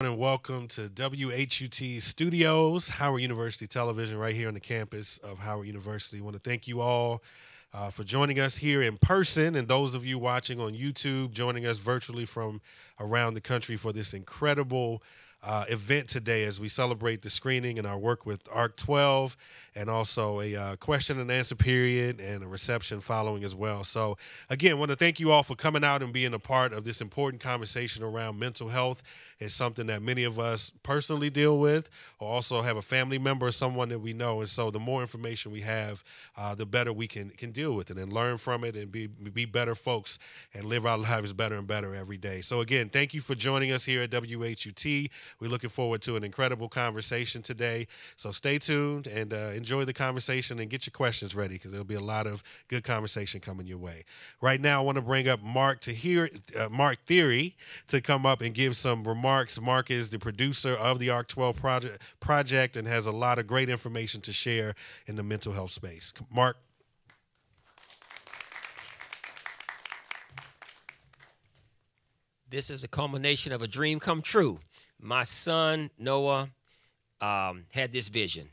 and welcome to WHUT Studios, Howard University Television, right here on the campus of Howard University. I want to thank you all uh, for joining us here in person, and those of you watching on YouTube, joining us virtually from around the country for this incredible uh, event today as we celebrate the screening and our work with ARC 12 and also a uh, question and answer period and a reception following as well. So, again, want to thank you all for coming out and being a part of this important conversation around mental health. It's something that many of us personally deal with, or also have a family member or someone that we know. And so, the more information we have, uh, the better we can can deal with it and learn from it and be be better folks and live our lives better and better every day. So, again, thank you for joining us here at WHUT. We're looking forward to an incredible conversation today. So, stay tuned and uh, enjoy enjoy the conversation and get your questions ready because there'll be a lot of good conversation coming your way. Right now, I want to bring up Mark to hear uh, Mark Theory to come up and give some remarks. Mark is the producer of the ARC 12 project project and has a lot of great information to share in the mental health space. Mark. This is a culmination of a dream come true. My son Noah um, had this vision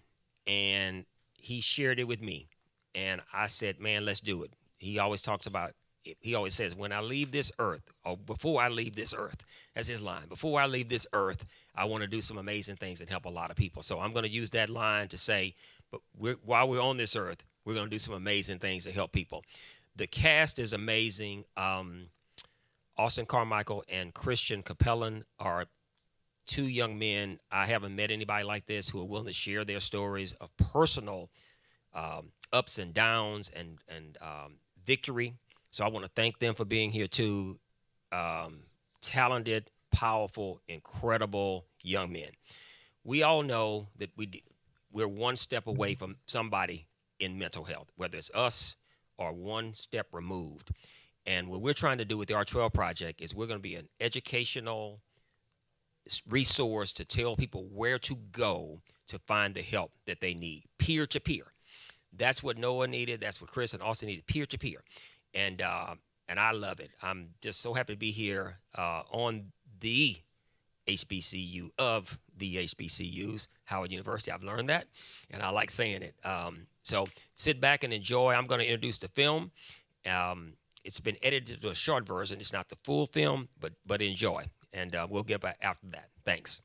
and he shared it with me. And I said, man, let's do it. He always talks about, he always says, when I leave this earth, or before I leave this earth, that's his line. Before I leave this earth, I want to do some amazing things and help a lot of people. So I'm going to use that line to say, but we're, while we're on this earth, we're going to do some amazing things to help people. The cast is amazing. Um, Austin Carmichael and Christian Capellan are two young men. I haven't met anybody like this who are willing to share their stories of personal um, ups and downs and and um, victory. So I want to thank them for being here too. Um, talented, powerful, incredible young men. We all know that we we're one step away from somebody in mental health, whether it's us or one step removed. And what we're trying to do with the ARC 12 project is we're going to be an educational resource to tell people where to go to find the help that they need, peer to peer. That's what Noah needed. That's what Chris and Austin needed, peer to peer, and uh, and I love it. I'm just so happy to be here uh, on the HBCU of the HBCUs, Howard University. I've learned that, and I like saying it. Um, so sit back and enjoy. I'm going to introduce the film. Um, it's been edited to a short version. It's not the full film, but but enjoy and uh, we'll get back after that. Thanks.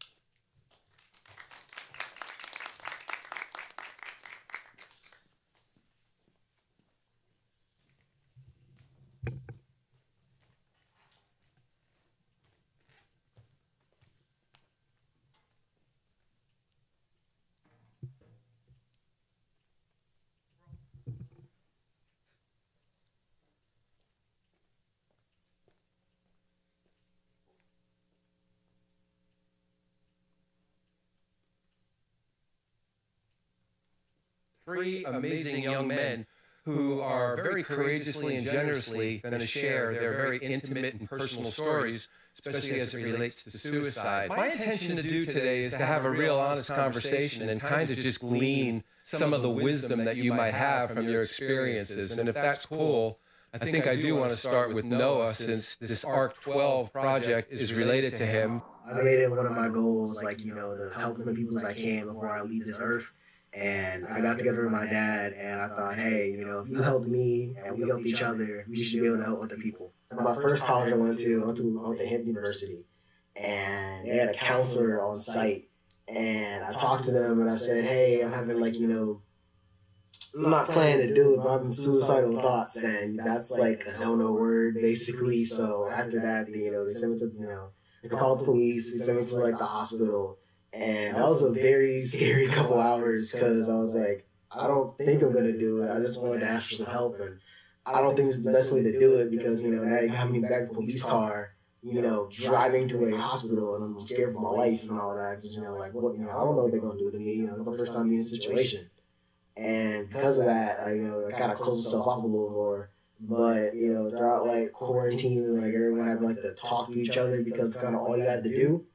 Three amazing young men who are very courageously and generously going to share their very intimate and personal stories, especially as it relates to suicide. My intention to do today is to have a real honest conversation and kind of just glean some of the wisdom that you might have from your experiences. And if that's cool, I think I do want to start with Noah since this ARC 12 project is related to him. I made it one of my goals, like, you know, to help as many people as I can before I leave this earth. And I got together with my dad, and I thought, hey, you know, if you helped me and we helped each other, we should be able to help other people. My first college I went to, I went to, I went to Hampton University, and they had a counselor on site. And I talked to them, and I said, hey, I'm having like, you know, I'm not planning to do it, but I'm having suicidal thoughts, and that's like a no-no word, basically. So after that, you know, they sent me to, you know, they called the police, they sent me to like the hospital and that was a very scary couple hours because I was like, I don't think I'm gonna do it. I just wanted to ask for some help, and I don't think it's the best way to do it because you know now you got me back the police car, you know, driving to a hospital, and I'm scared for my life and all that. Because you know, like what you know, I don't know what they're gonna do to me. You know, the first time being in a situation, and because of that, I you know, I kind of closed myself off a little more. But you know, throughout like quarantine, like everyone had like to talk to each other because kind of all you had to do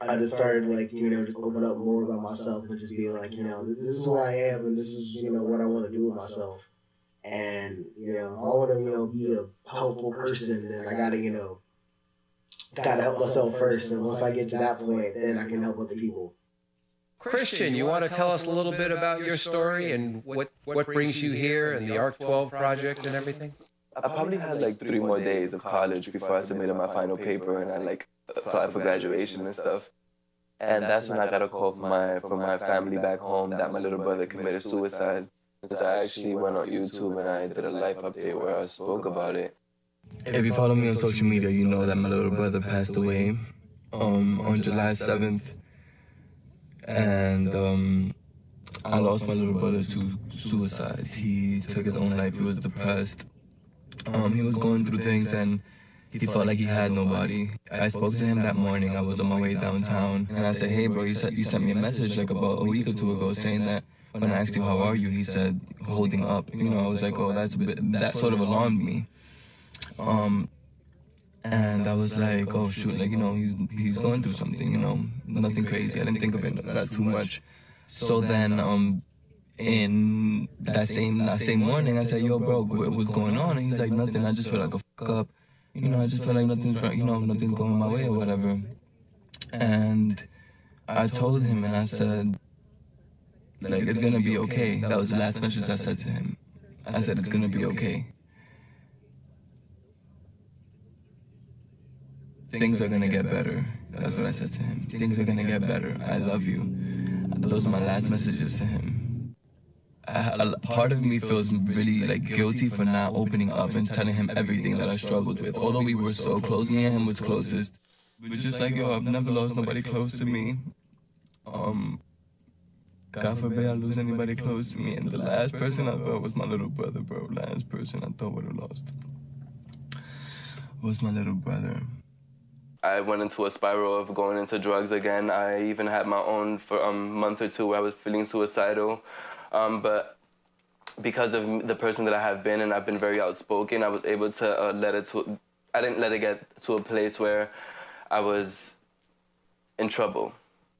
I just started like you know just open up more about myself and just be like you know this is who I am and this is you know what I want to do with myself. And you know if I want to you know be a helpful person, then I gotta you know gotta help myself first, and once I get to that point, then I can help other people. Christian, you want to tell us a little bit about your story and what, what brings you here and the ARC 12 project and everything? I probably had like three more days of college before I submitted my final paper and I like applied for graduation and stuff. And that's when I got a call from my from my family back home that my little brother committed suicide. So I actually went on YouTube and I did a life update where I spoke about it. If you follow me on social media, you know that my little brother passed away um, on July 7th. And um, I lost my little brother to suicide. He took his own life. He was depressed. Um, he was going through things and he felt like he had nobody. I spoke to him that morning. I was on my way downtown and I said, "Hey, bro, you sent you sent me a message like about a week or two ago saying that when I asked you how are you, he said holding up. You know, I was like, oh, that's a bit that sort of alarmed me. Um, and I was like, oh shoot, like you know, he's he's going through something. You know, nothing crazy. I didn't think of it that too much. So then, um, in that same that same morning, I said, "Yo, bro, what's going on?" And he's like, "Nothing. I just feel like a fuck up. You know, I just feel like nothing's you know nothing's going my way or whatever." And I told him, and I said, "Like it's gonna be okay." That was the last message I said to him. I said, "It's gonna be okay." Things are gonna get better. That's what I said to him. Things are gonna get better. I love you. Those are my last messages to him part of me feels really like guilty for not opening up and telling him everything that I struggled with. Although we were so close, me and him was closest. But just like yo, I've never lost nobody close to me. Um, God forbid I lose anybody close to me. And the last person I thought was my little brother, bro. Last person I thought would have lost was my little brother. I went into a spiral of going into drugs again. I even had my own for a um, month or two where I was feeling suicidal. Um, but because of the person that I have been and I've been very outspoken, I was able to uh, let it to. I didn't let it get to a place where I was in trouble.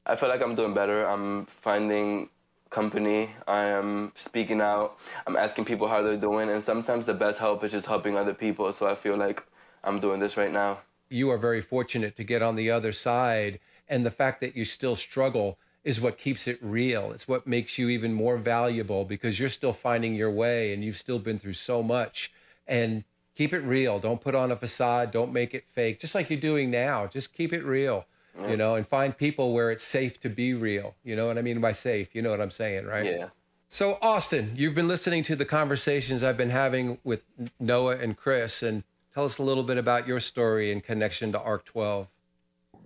I feel like I'm doing better. I'm finding company. I am speaking out. I'm asking people how they're doing, and sometimes the best help is just helping other people. So I feel like I'm doing this right now. You are very fortunate to get on the other side, and the fact that you still struggle is what keeps it real. It's what makes you even more valuable because you're still finding your way and you've still been through so much. And keep it real. Don't put on a facade. Don't make it fake. Just like you're doing now. Just keep it real, you know, and find people where it's safe to be real. You know what I mean by safe? You know what I'm saying, right? Yeah. So, Austin, you've been listening to the conversations I've been having with Noah and Chris, and tell us a little bit about your story in connection to ARC 12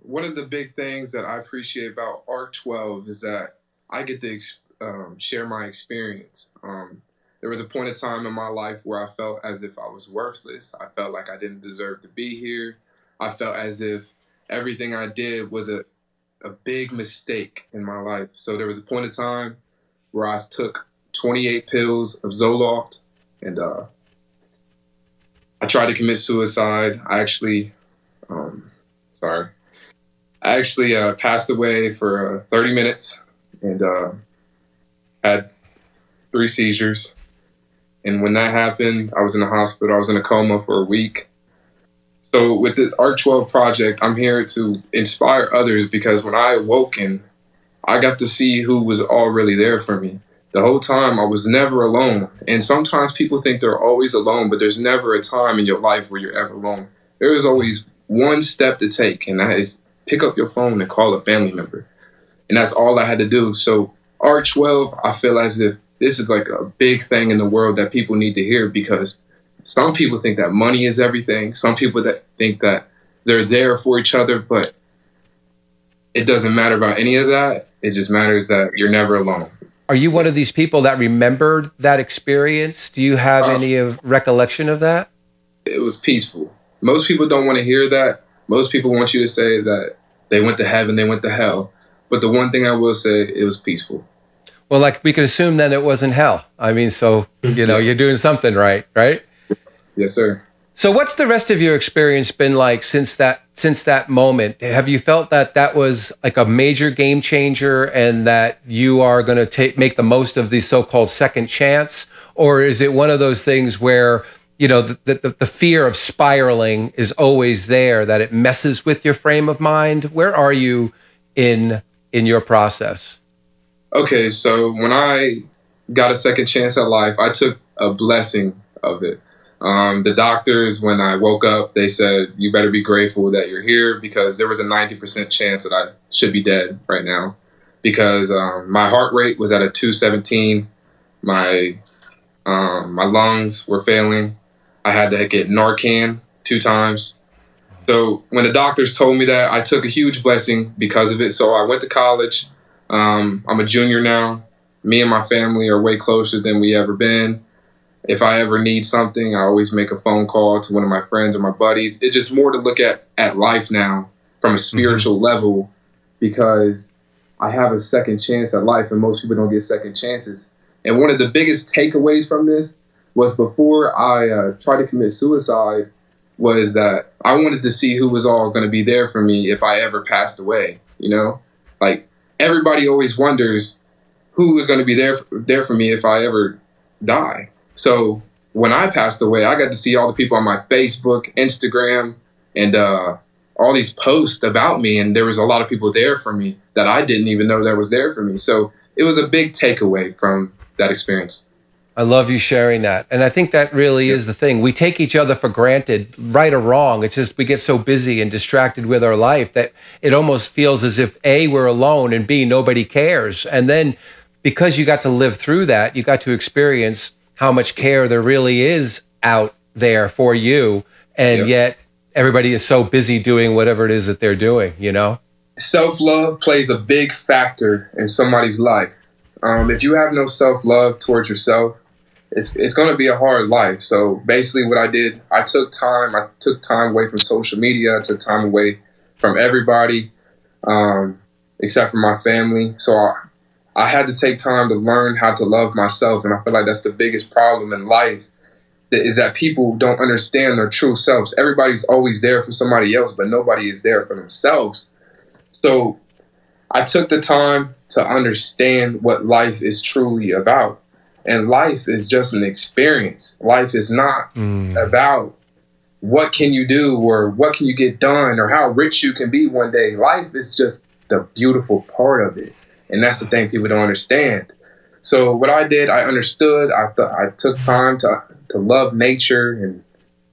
one of the big things that I appreciate about ARC 12 is that I get to um, share my experience. Um, there was a point of time in my life where I felt as if I was worthless. I felt like I didn't deserve to be here. I felt as if everything I did was a, a big mistake in my life. So there was a point of time where I took 28 pills of Zoloft and uh, I tried to commit suicide. I actually, um, sorry, I actually uh, passed away for uh, 30 minutes and uh, had three seizures. And when that happened, I was in the hospital. I was in a coma for a week. So with the ARC 12 project, I'm here to inspire others because when I awoken, I got to see who was all really there for me. The whole time I was never alone. And sometimes people think they're always alone, but there's never a time in your life where you're ever alone. There is always one step to take, and that is pick up your phone and call a family member. And that's all I had to do. So ARC 12, I feel as if this is like a big thing in the world that people need to hear because some people think that money is everything. Some people that think that they're there for each other, but it doesn't matter about any of that. It just matters that you're never alone. Are you one of these people that remembered that experience? Do you have uh, any of recollection of that? It was peaceful. Most people don't want to hear that, most people want you to say that they went to heaven, they went to hell. But the one thing I will say, it was peaceful. Well, like we could assume then it wasn't hell. I mean, so, you know, you're doing something right, right? Yes, sir. So what's the rest of your experience been like since that since that moment? Have you felt that that was like a major game changer and that you are going to take make the most of the so-called second chance or is it one of those things where you know, the, the, the fear of spiraling is always there, that it messes with your frame of mind. Where are you in in your process? Okay, so when I got a second chance at life, I took a blessing of it. Um, the doctors, when I woke up, they said, You better be grateful that you're here because there was a 90% chance that I should be dead right now because um, my heart rate was at a 217. My, um, my lungs were failing. I had to get Narcan two times. So when the doctors told me that, I took a huge blessing because of it. So I went to college. Um, I'm a junior now. Me and my family are way closer than we ever been. If I ever need something, I always make a phone call to one of my friends or my buddies. It's just more to look at at life now from a mm-hmm. spiritual mm-hmm. level because I have a second chance at life, and most people don't get second chances. And one of the biggest takeaways from this was before I uh, tried to commit suicide was that I wanted to see who was all going to be there for me if I ever passed away. You know, like everybody always wonders who is going to be there for, there for me if I ever die. So when I passed away, I got to see all the people on my Facebook, Instagram, and uh, all these posts about me, and there was a lot of people there for me that I didn't even know that was there for me. So it was a big takeaway from that experience. I love you sharing that. And I think that really is the thing. We take each other for granted, right or wrong. It's just we get so busy and distracted with our life that it almost feels as if A, we're alone, and B, nobody cares. And then because you got to live through that, you got to experience how much care there really is out there for you. And yep. yet everybody is so busy doing whatever it is that they're doing, you know? Self love plays a big factor in somebody's life. Um, if you have no self love towards yourself, it's it's going to be a hard life. So basically, what I did, I took time. I took time away from social media. I took time away from everybody, um, except for my family. So I, I had to take time to learn how to love myself, and I feel like that's the biggest problem in life. Is that people don't understand their true selves. Everybody's always there for somebody else, but nobody is there for themselves. So I took the time to understand what life is truly about and life is just an experience. Life is not mm. about what can you do or what can you get done or how rich you can be one day. Life is just the beautiful part of it. And that's the thing people don't understand. So what I did, I understood. I th- I took time to to love nature and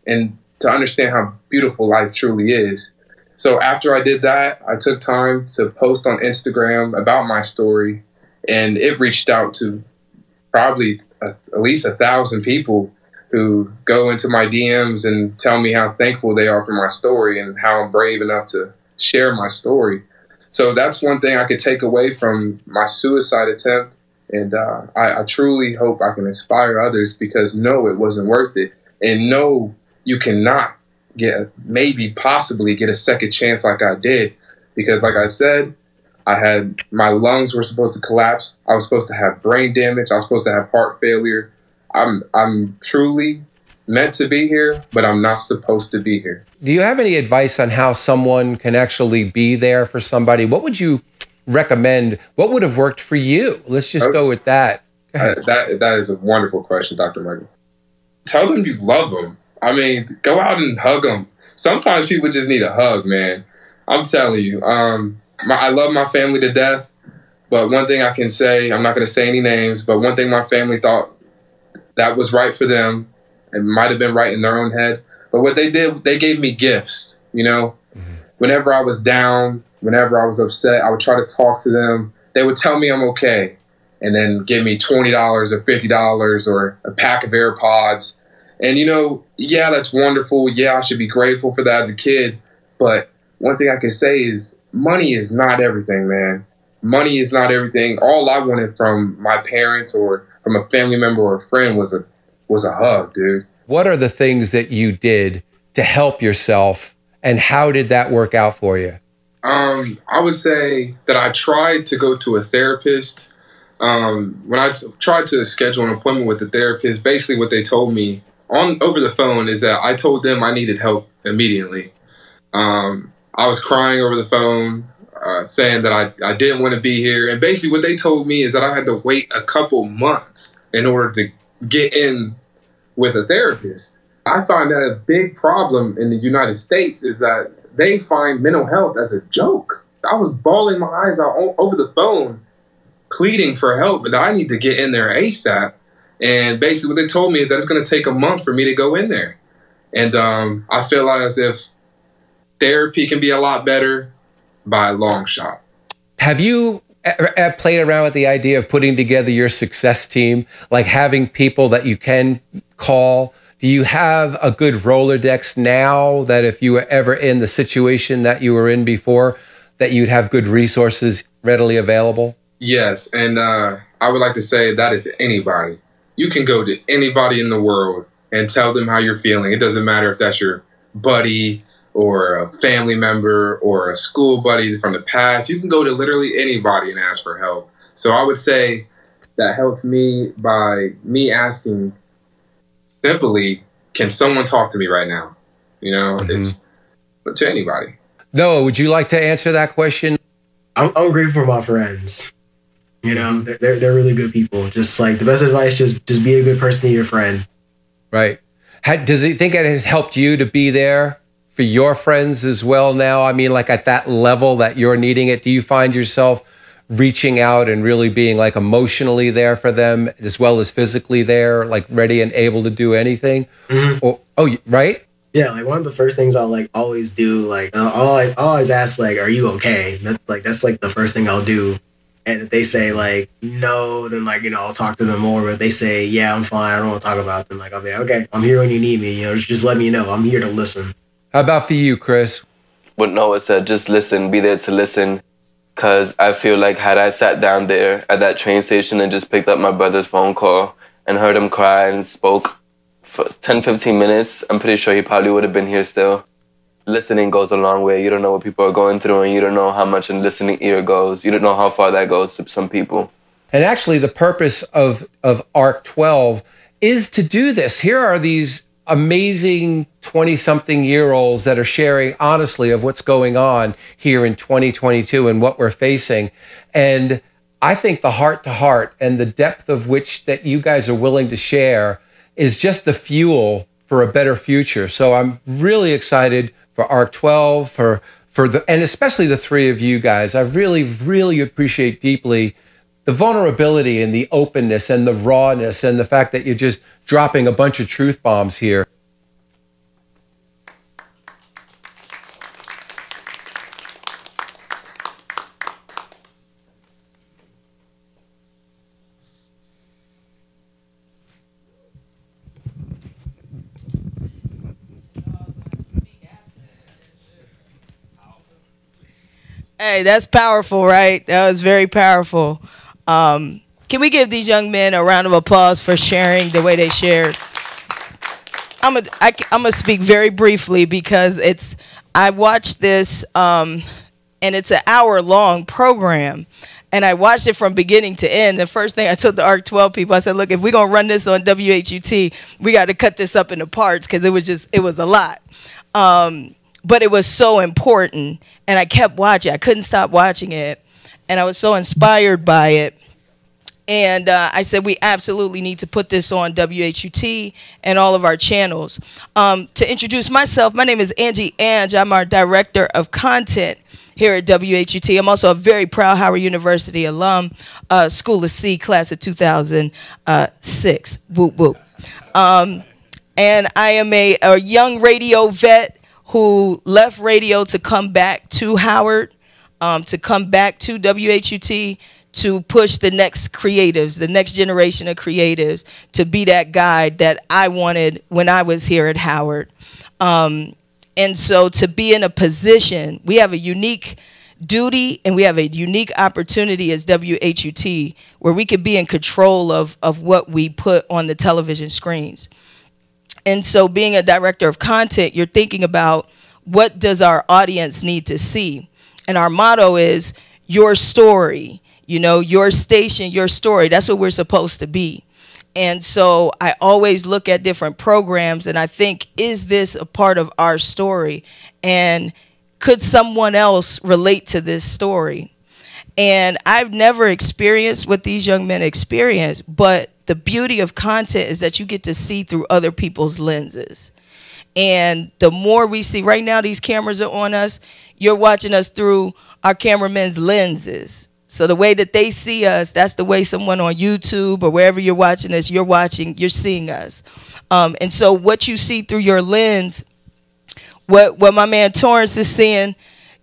and to understand how beautiful life truly is. So after I did that, I took time to post on Instagram about my story, and it reached out to probably a, at least a thousand people who go into my DMs and tell me how thankful they are for my story and how I'm brave enough to share my story. So that's one thing I could take away from my suicide attempt. And uh, I, I truly hope I can inspire others because no, it wasn't worth it. And no, you cannot get, maybe possibly get a second chance like I did. Because, like I said, I had my lungs were supposed to collapse. I was supposed to have brain damage. I was supposed to have heart failure. I'm I'm truly meant to be here, but I'm not supposed to be here. Do you have any advice on how someone can actually be there for somebody? What would you recommend? What would have worked for you? Let's just go with that. Uh, that that is a wonderful question, Dr. Michael. Tell them you love them. I mean, go out and hug them. Sometimes people just need a hug, man. I'm telling you. Um, my, I love my family to death. But one thing I can say, I'm not going to say any names, but one thing my family thought that was right for them, it might have been right in their own head. But what they did, they gave me gifts. You know, mm-hmm. whenever I was down, whenever I was upset, I would try to talk to them. They would tell me I'm okay, and then give me twenty dollars or fifty dollars or a pack of AirPods. And you know, yeah, that's wonderful. Yeah, I should be grateful for that as a kid. But one thing I can say is money is not everything, man. Money is not everything. All I wanted from my parents or from a family member or a friend was a was a hug, dude. What are the things that you did to help yourself and how did that work out for you? Um, I would say that I tried to go to a therapist. Um, when I t- tried to schedule an appointment with the therapist, basically what they told me on over the phone is that I told them I needed help immediately. Um, I was crying over the phone, uh, saying that I, I didn't want to be here. And basically, what they told me is that I had to wait a couple months in order to get in with a therapist. I find that a big problem in the United States is that they find mental health as a joke. I was bawling my eyes out over the phone, pleading for help, that I need to get in there ASAP. And basically, what they told me is that it's going to take a month for me to go in there. And um, I feel as if therapy can be a lot better by a long shot. Have you e- e- played around with the idea of putting together your success team, like having people that you can call? Do you have a good Rolodex now that if you were ever in the situation that you were in before, that you'd have good resources readily available? Yes, and uh, I would like to say that is anybody. You can go to anybody in the world and tell them how you're feeling. It doesn't matter if that's your buddy or a family member or a school buddy from the past. You can go to literally anybody and ask for help. So I would say that helped me by me asking simply, can someone talk to me right now? You know, mm-hmm. it's but to anybody. Noah, would you like to answer that question? I'm, I'm grateful for my friends. You know, they're, they're they're really good people. Just like the best advice, just just be a good person to your friend. Right. How, does he think it has helped you to be there for your friends as well now? I mean, like at that level that you're needing it, do you find yourself reaching out and really being like emotionally there for them as well as physically there, like ready and able to do anything? Or, oh, right? Yeah, like one of the first things I'll like always do, like uh, I'll always ask, like, "Are you okay?" That's like that's like the first thing I'll do. And if they say like no, then like you know I'll talk to them more. But if they say yeah, I'm fine, I don't want to talk about them. Like I'll be like, okay, I'm here when you need me. You know, just, just let me know. I'm here to listen. How about for you, Chris? what Noah said, just listen, be there to listen. Cause I feel like had I sat down there at that train station and just picked up my brother's phone call and heard him cry and spoke for 10, 15 minutes, I'm pretty sure he probably would have been here still. Listening goes a long way. You don't know what people are going through and you don't know how much a listening ear goes. You don't know how far that goes to some people. And actually, the purpose of of ARC 12 is to do this. Here are these amazing 20 something year olds that are sharing honestly of what's going on here in 2022 and what we're facing. And I think the heart to heart and the depth of which that you guys are willing to share is just the fuel for a better future. So I'm really excited for ARC 12 for for the and especially the three of you guys. I really really appreciate deeply the vulnerability and the openness and the rawness and the fact that you're just dropping a bunch of truth bombs here. Hey, that's powerful, right? That was very powerful. Um, can we give these young men a round of applause for sharing the way they shared? I'm gonna speak very briefly because it's I watched this um, and it's an hour long program. And I watched it from beginning to end. The first thing I told the ARC 12 people, I said, look, if we're gonna run this on WHUT, we got to cut this up into parts because it was just it was a lot. Um, but it was so important, and I kept watching. I couldn't stop watching it, and I was so inspired by it. And uh, I said, we absolutely need to put this on WHUT and all of our channels. Um, to introduce myself, my name is Angie Ange. I'm our director of content here at WHUT. I'm also a very proud Howard University alum, uh, School of C, class of 2006. Whoop, whoop. Um, and I am a, a young radio vet who left radio to come back to Howard, um, to come back to WHUT to push the next creatives, the next generation of creatives, to be that guide that I wanted when I was here at Howard. Um, and so to be in a position, we have a unique duty and we have a unique opportunity as WHUT where we could be in control of, of what we put on the television screens. And so being a director of content, you're thinking about what does our audience need to see? And our motto is your story, you know, your station, your story. That's what we're supposed to be. And so I always look at different programs and I think, is this a part of our story? And could someone else relate to this story? And I've never experienced what these young men experience, but the beauty of content is that you get to see through other people's lenses. And the more we see, right now these cameras are on us, you're watching us through our cameramen's lenses. So the way that they see us, that's the way someone on YouTube or wherever you're watching us, you're watching, you're seeing us. Um, and so what you see through your lens, what what my man Torrance is seeing,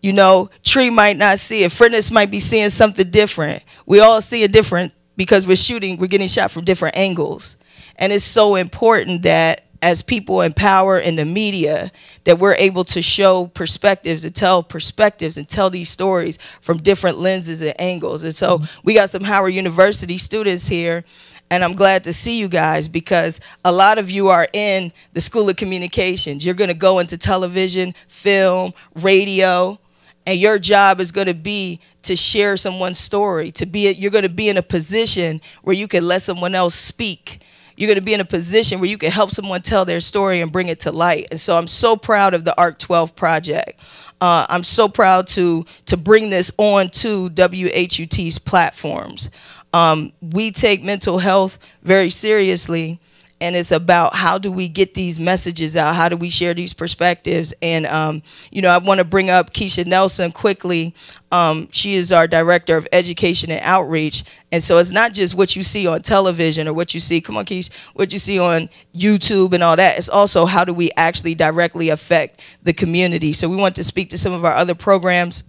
you know, Tree might not see it. Frennis might be seeing something different. We all see it different because we're shooting, we're getting shot from different angles. And it's so important that as people in power in the media that we're able to show perspectives and tell perspectives and tell these stories from different lenses and angles. And so mm-hmm. we got some Howard University students here and I'm glad to see you guys because a lot of you are in the School of Communications. You're going to go into television, film, radio, and your job is going to be to share someone's story. To be, you're going to be in a position where you can let someone else speak you're going to be in a position where you can help someone tell their story and bring it to light. And so I'm so proud of the ARC 12 project. Uh, I'm so proud to to bring this on to WHUT's platforms. Um, we take mental health very seriously, and it's about how do we get these messages out? How do we share these perspectives? And um, you know, I want to bring up Keisha Nelson quickly. Um, she is our director of education and outreach, and so it's not just what you see on television or what you see. Come on, Keisha, what you see on YouTube and all that. It's also how do we actually directly affect the community. So we want to speak to some of our other programs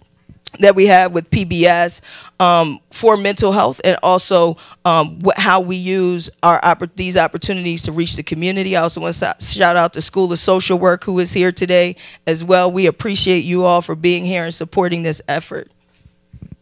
that we have with PBS um, for mental health and also um, how we use our these opportunities to reach the community. I also want to shout out the School of Social Work who is here today as well. We appreciate you all for being here and supporting this effort.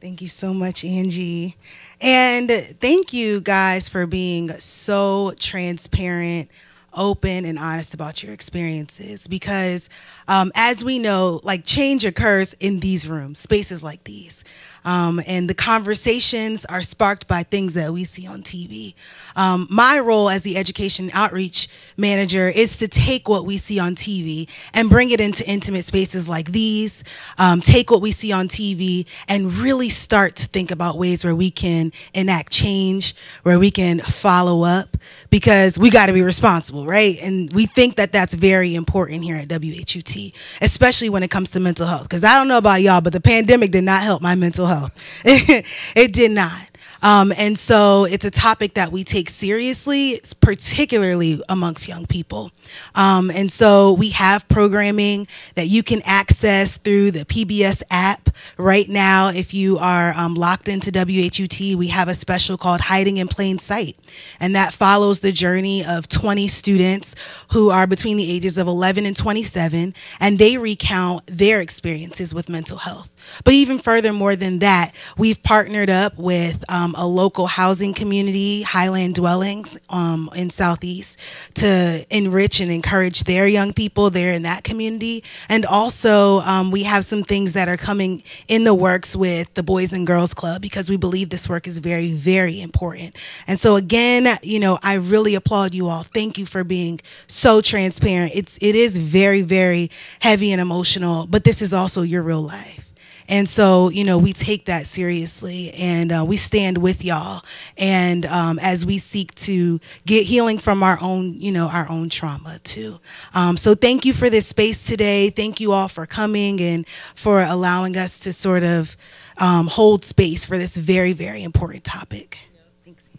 Thank you so much, Angie. And thank you guys for being so transparent, open, and honest about your experiences because um, as we know, like change occurs in these rooms, spaces like these. Um, and the conversations are sparked by things that we see on TV. Um, my role as the education outreach manager is to take what we see on TV and bring it into intimate spaces like these, um, take what we see on TV and really start to think about ways where we can enact change, where we can follow up, because we got to be responsible, right? And we think that that's very important here at WHUT, especially when it comes to mental health. Because I don't know about y'all, but the pandemic did not help my mental health. it did not. Um, and so it's a topic that we take seriously, particularly amongst young people. Um, and so we have programming that you can access through the PBS app. Right now, if you are um, locked into WHUT, we have a special called Hiding in Plain Sight. And that follows the journey of 20 students who are between the ages of 11 and 27, and they recount their experiences with mental health. But even further, more than that, we've partnered up with um, a local housing community, Highland Dwellings um, in Southeast, to enrich and encourage their young people there in that community. And also, um, we have some things that are coming in the works with the Boys and Girls Club because we believe this work is very, very important. And so, again, you know, I really applaud you all. Thank you for being so transparent. It's it is very, very heavy and emotional, but this is also your real life. And so, you know, we take that seriously and uh, we stand with y'all. And um, as we seek to get healing from our own, you know, our own trauma too. Um, so thank you for this space today. Thank you all for coming and for allowing us to sort of um, hold space for this very, very important topic.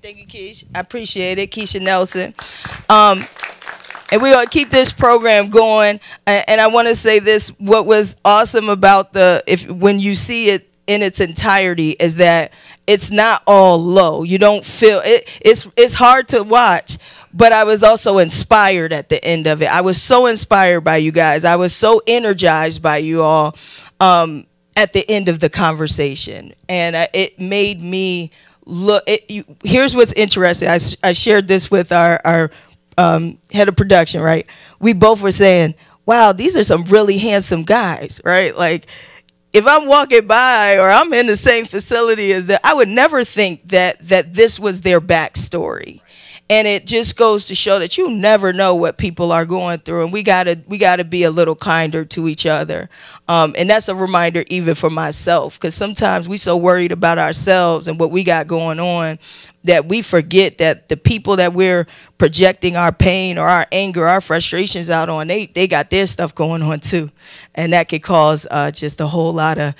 Thank you, Keisha. I appreciate it. Keisha Nelson. And we gonna keep this program going. And I want to say this: what was awesome about the if when you see it in its entirety is that it's not all low. You don't feel it. It's it's hard to watch, but I was also inspired at the end of it. I was so inspired by you guys. I was so energized by you all um, at the end of the conversation, and uh, it made me look. It, you, here's what's interesting. I, I shared this with our our um, head of production, right? We both were saying, wow, these are some really handsome guys, right? Like, if I'm walking by or I'm in the same facility as that, I would never think that that this was their backstory. And it just goes to show that you never know what people are going through, and we gotta we gotta be a little kinder to each other. Um, and that's a reminder even for myself, because sometimes we so worried about ourselves and what we got going on that we forget that the people that we're projecting our pain or our anger, our frustrations out on, they they got their stuff going on too, and that could cause uh, just a whole lot of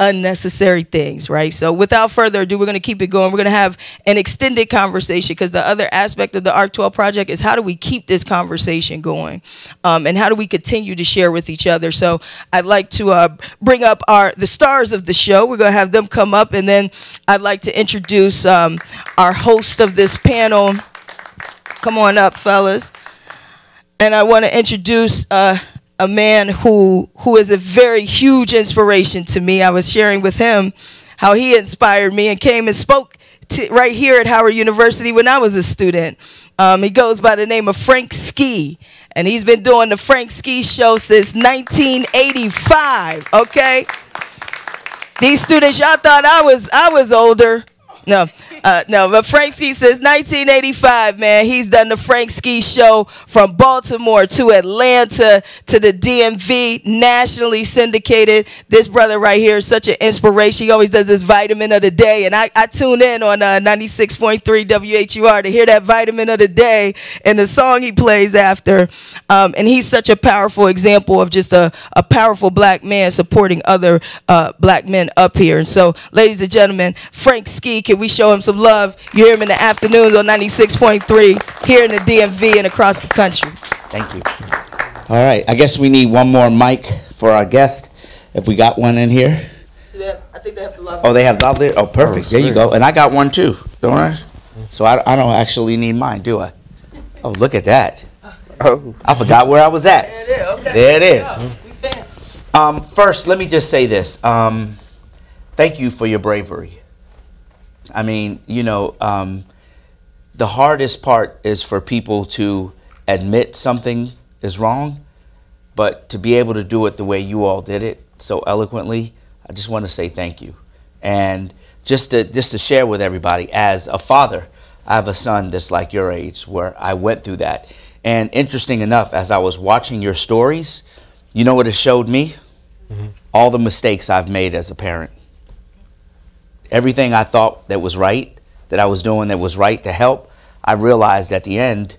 unnecessary things, right? So without further ado, we're going to keep it going. We're going to have an extended conversation because the other aspect of the ARC 12 project is how do we keep this conversation going, um, and how do we continue to share with each other. So I'd like to uh, bring up our the stars of the show. We're going to have them come up, and then I'd like to introduce um, our host of this panel. Come on up, fellas. And I want to introduce uh, a man who who is a very huge inspiration to me. I was sharing with him how he inspired me and came and spoke to, right here at Howard University when I was a student. Um, he goes by the name of Frank Ski, and he's been doing the Frank Ski Show since 1985. Okay, these students, y'all thought I was I was older. No, uh, no, but Frank Ski says 1985, man. He's done the Frank Ski show from Baltimore to Atlanta to the DMV, nationally syndicated. This brother right here is such an inspiration. He always does this vitamin of the day, and I, I tune in on uh, 96.3 WHUR to hear that vitamin of the day and the song he plays after. Um, and he's such a powerful example of just a, a powerful black man supporting other uh, black men up here. And so, ladies and gentlemen, Frank Ski, can we show him some love? You hear him in the afternoons on 96.3 here in the DMV and across the country. Thank you. All right, I guess we need one more mic for our guest. If we got one in here. I think they have to love Oh, they have lavalier? Oh, perfect. There you go. And I got one too, don't I? So I, I don't actually need mine, do I? Oh, look at that. Oh. I forgot where I was at. There it is. Okay. There it is. Um, first, let me just say this. Um, thank you for your bravery. I mean, you know, um, the hardest part is for people to admit something is wrong, but to be able to do it the way you all did it so eloquently, I just want to say thank you. And just to just to share with everybody, as a father, I have a son that's like your age, where I went through that. And interesting enough, as I was watching your stories, you know what it showed me? All the mistakes I've made as a parent everything I thought that was right, that I was doing that was right to help, I realized at the end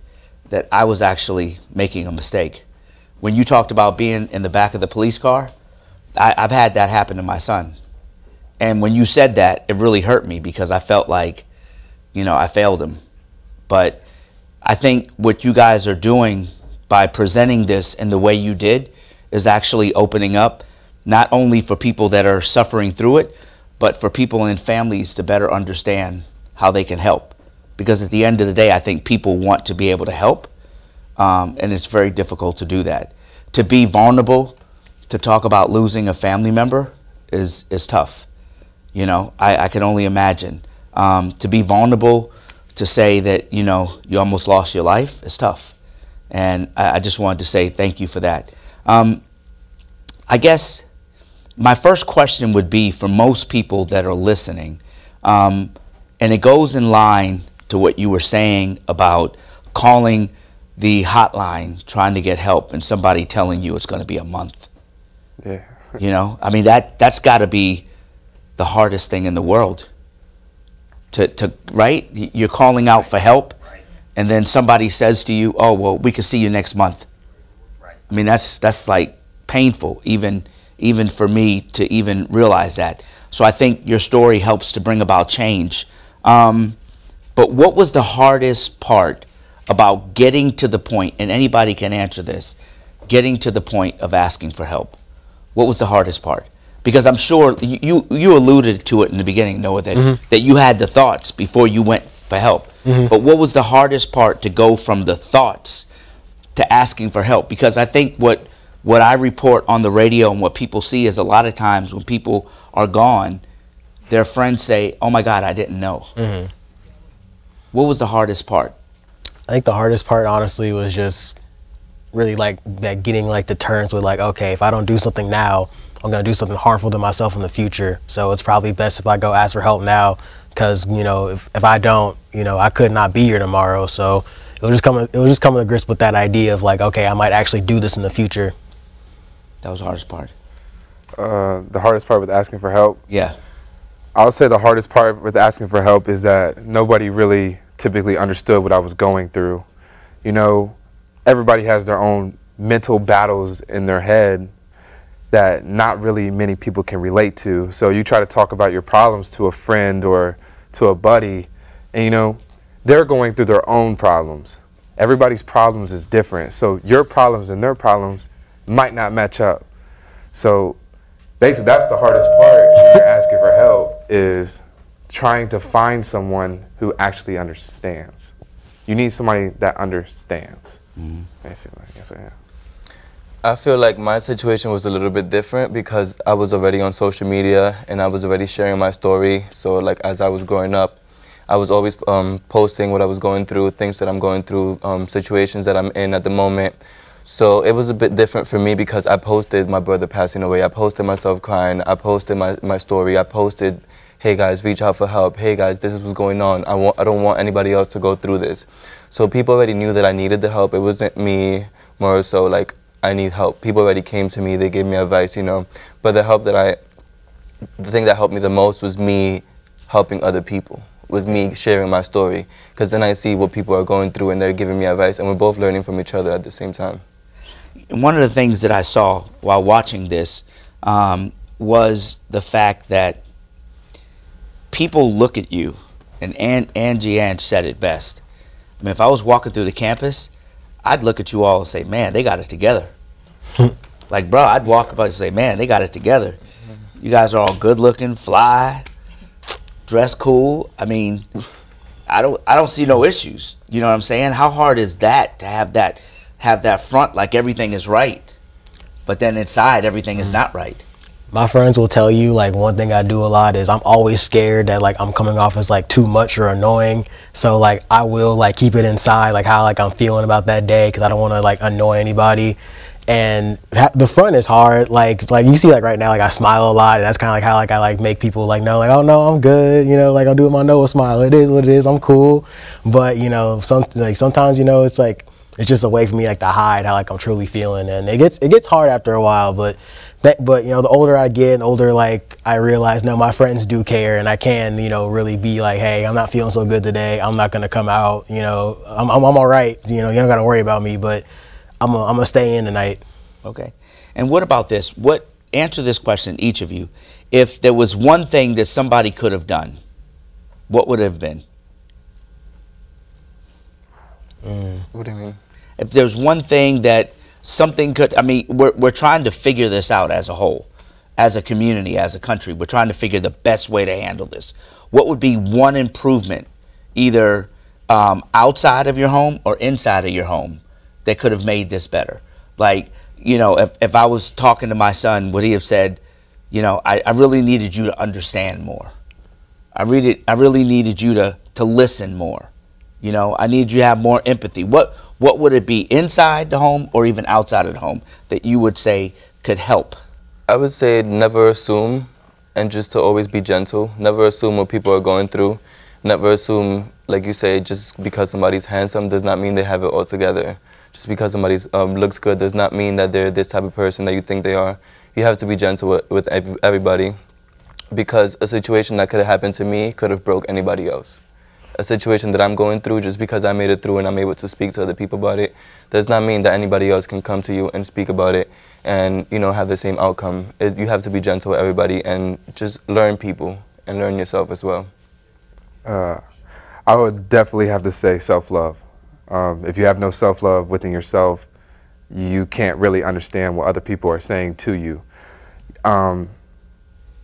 that I was actually making a mistake. When you talked about being in the back of the police car, I, I've had that happen to my son. And when you said that, it really hurt me because I felt like, you know, I failed him. But I think what you guys are doing by presenting this in the way you did is actually opening up not only for people that are suffering through it, but for people and families to better understand how they can help. Because at the end of the day, I think people want to be able to help, um, and it's very difficult to do that. To be vulnerable, to talk about losing a family member is, is tough. You know, I, I can only imagine. Um, to be vulnerable, to say that, you know, you almost lost your life is tough. And I, I just wanted to say thank you for that. Um, I guess my first question would be for most people that are listening, um, and it goes in line to what you were saying about calling the hotline trying to get help and somebody telling you it's going to be a month. Yeah. You know, I mean that that's got to be the hardest thing in the world. To to right, you're calling out for help, and then somebody says to you, "Oh well, we can see you next month." Right. I mean that's that's like painful, even even for me to even realize that. So I think your story helps to bring about change. Um, but what was the hardest part about getting to the point, and anybody can answer this, getting to the point of asking for help? What was the hardest part? Because I'm sure you you alluded to it in the beginning, Noah, that, Mhm. that you had the thoughts before you went for help. Mhm. But what was the hardest part to go from the thoughts to asking for help? Because I think what what I report on the radio and what people see is a lot of times when people are gone, their friends say, "Oh my God, I didn't know." Mhm. What was the hardest part? I think the hardest part, honestly, was just really like that getting like the terms with like, okay, if I don't do something now, I'm gonna do something harmful to myself in the future. So it's probably best if I go ask for help now, because you know, if, if I don't, you know, I could not be here tomorrow. So it was just coming, it was just coming to grips with that idea of like, okay, I might actually do this in the future. That was the hardest part. Uh, the hardest part with asking for help. Yeah. I would say the hardest part with asking for help is that nobody really typically understood what I was going through. You know, everybody has their own mental battles in their head that not really many people can relate to. So you try to talk about your problems to a friend or to a buddy, and you know, they're going through their own problems. Everybody's problems is different. So your problems and their problems might not match up. So basically that's the hardest part when you're asking for help is trying to find someone who actually understands. You need somebody that understands. Mm-hmm. Basically, yes, yeah. I feel like my situation was a little bit different because I was already on social media and I was already sharing my story. So like as I was growing up, I was always um, posting what I was going through, things that I'm going through, um, situations that I'm in at the moment. So it was a bit different for me because I posted my brother passing away. I posted myself crying. I posted my, my story. I posted, hey guys, reach out for help. Hey guys, this is what's going on. I, want, I don't want anybody else to go through this. So people already knew that I needed the help. It wasn't me more so like I need help. People already came to me, they gave me advice, you know. But the help that I, the thing that helped me the most was me helping other people, was me sharing my story. Because then I see what people are going through and they're giving me advice and we're both learning from each other at the same time. One of the things that I saw while watching this um, was the fact that people look at you, and Angie Ange said it best. I mean, if I was walking through the campus, I'd look at you all and say, man, they got it together. like, bro, I'd walk up and say, man, they got it together. You guys are all good looking, fly, dress cool. I mean, I don't, I don't see no issues. You know what I'm saying? How hard is that to have that, have that front like everything is right, but then inside everything is mm. not right? my friends will tell you like one thing I do a lot is I'm always scared that like I'm coming off as like too much or annoying. So like I will like keep it inside like how like I'm feeling about that day because I don't want to like annoy anybody. And the front is hard. Like like you see like right now like I smile a lot. And that's kind of like how like I like make people like know like oh no I'm good. You know like I'm doing my Noah smile. It is what it is. I'm cool. But you know some like sometimes you know it's like it's just a way for me like to hide how like I'm truly feeling and it gets it gets hard after a while but that, but you know, the older I get, the older like I realize, no, my friends do care, and I can, you know, really be like, hey, I'm not feeling so good today. I'm not gonna come out. You know, I'm I'm, I'm all right. You know, you don't gotta worry about me, but I'm a, I'm gonna stay in tonight. Okay. And what about this? What answer this question, each of you? If there was one thing that somebody could have done, what would it have been? Mm. What do you mean? If there's one thing that something could, I mean, we're, we're trying to figure this out as a whole, as a community, as a country. We're trying to figure the best way to handle this. What would be one improvement, either um, outside of your home or inside of your home, that could have made this better? Like, you know, if, if I was talking to my son, would he have said, you know, I, I really needed you to understand more. I really, I really needed you to, to listen more. You know, I need you to have more empathy. What what would it be inside the home or even outside of the home that you would say could help? I would say never assume and just to always be gentle. Never assume what people are going through. Never assume, like you say, just because somebody's handsome does not mean they have it all together. Just because somebody um, looks good does not mean that they're this type of person that you think they are. You have to be gentle with, with everybody because a situation that could have happened to me could have broke anybody else a situation that I'm going through, just because I made it through and I'm able to speak to other people about it, does not mean that anybody else can come to you and speak about it and you know have the same outcome. It, you have to be gentle with everybody and just learn people and learn yourself as well. Uh, I would definitely have to say self-love. Um, if you have no self-love within yourself, you can't really understand what other people are saying to you. Um,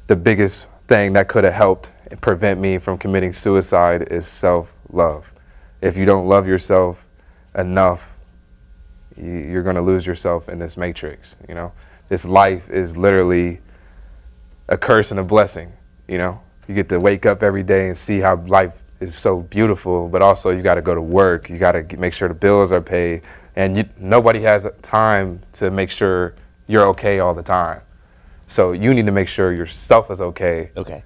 the biggest thing that could have helped prevent me from committing suicide is self-love. If you don't love yourself enough, you're going to lose yourself in this matrix, you know? This life is literally a curse and a blessing, you know? You get to wake up every day and see how life is so beautiful, but also you got to go to work. You got to make sure the bills are paid. And you, nobody has time to make sure you're okay all the time. So you need to make sure yourself is okay. Okay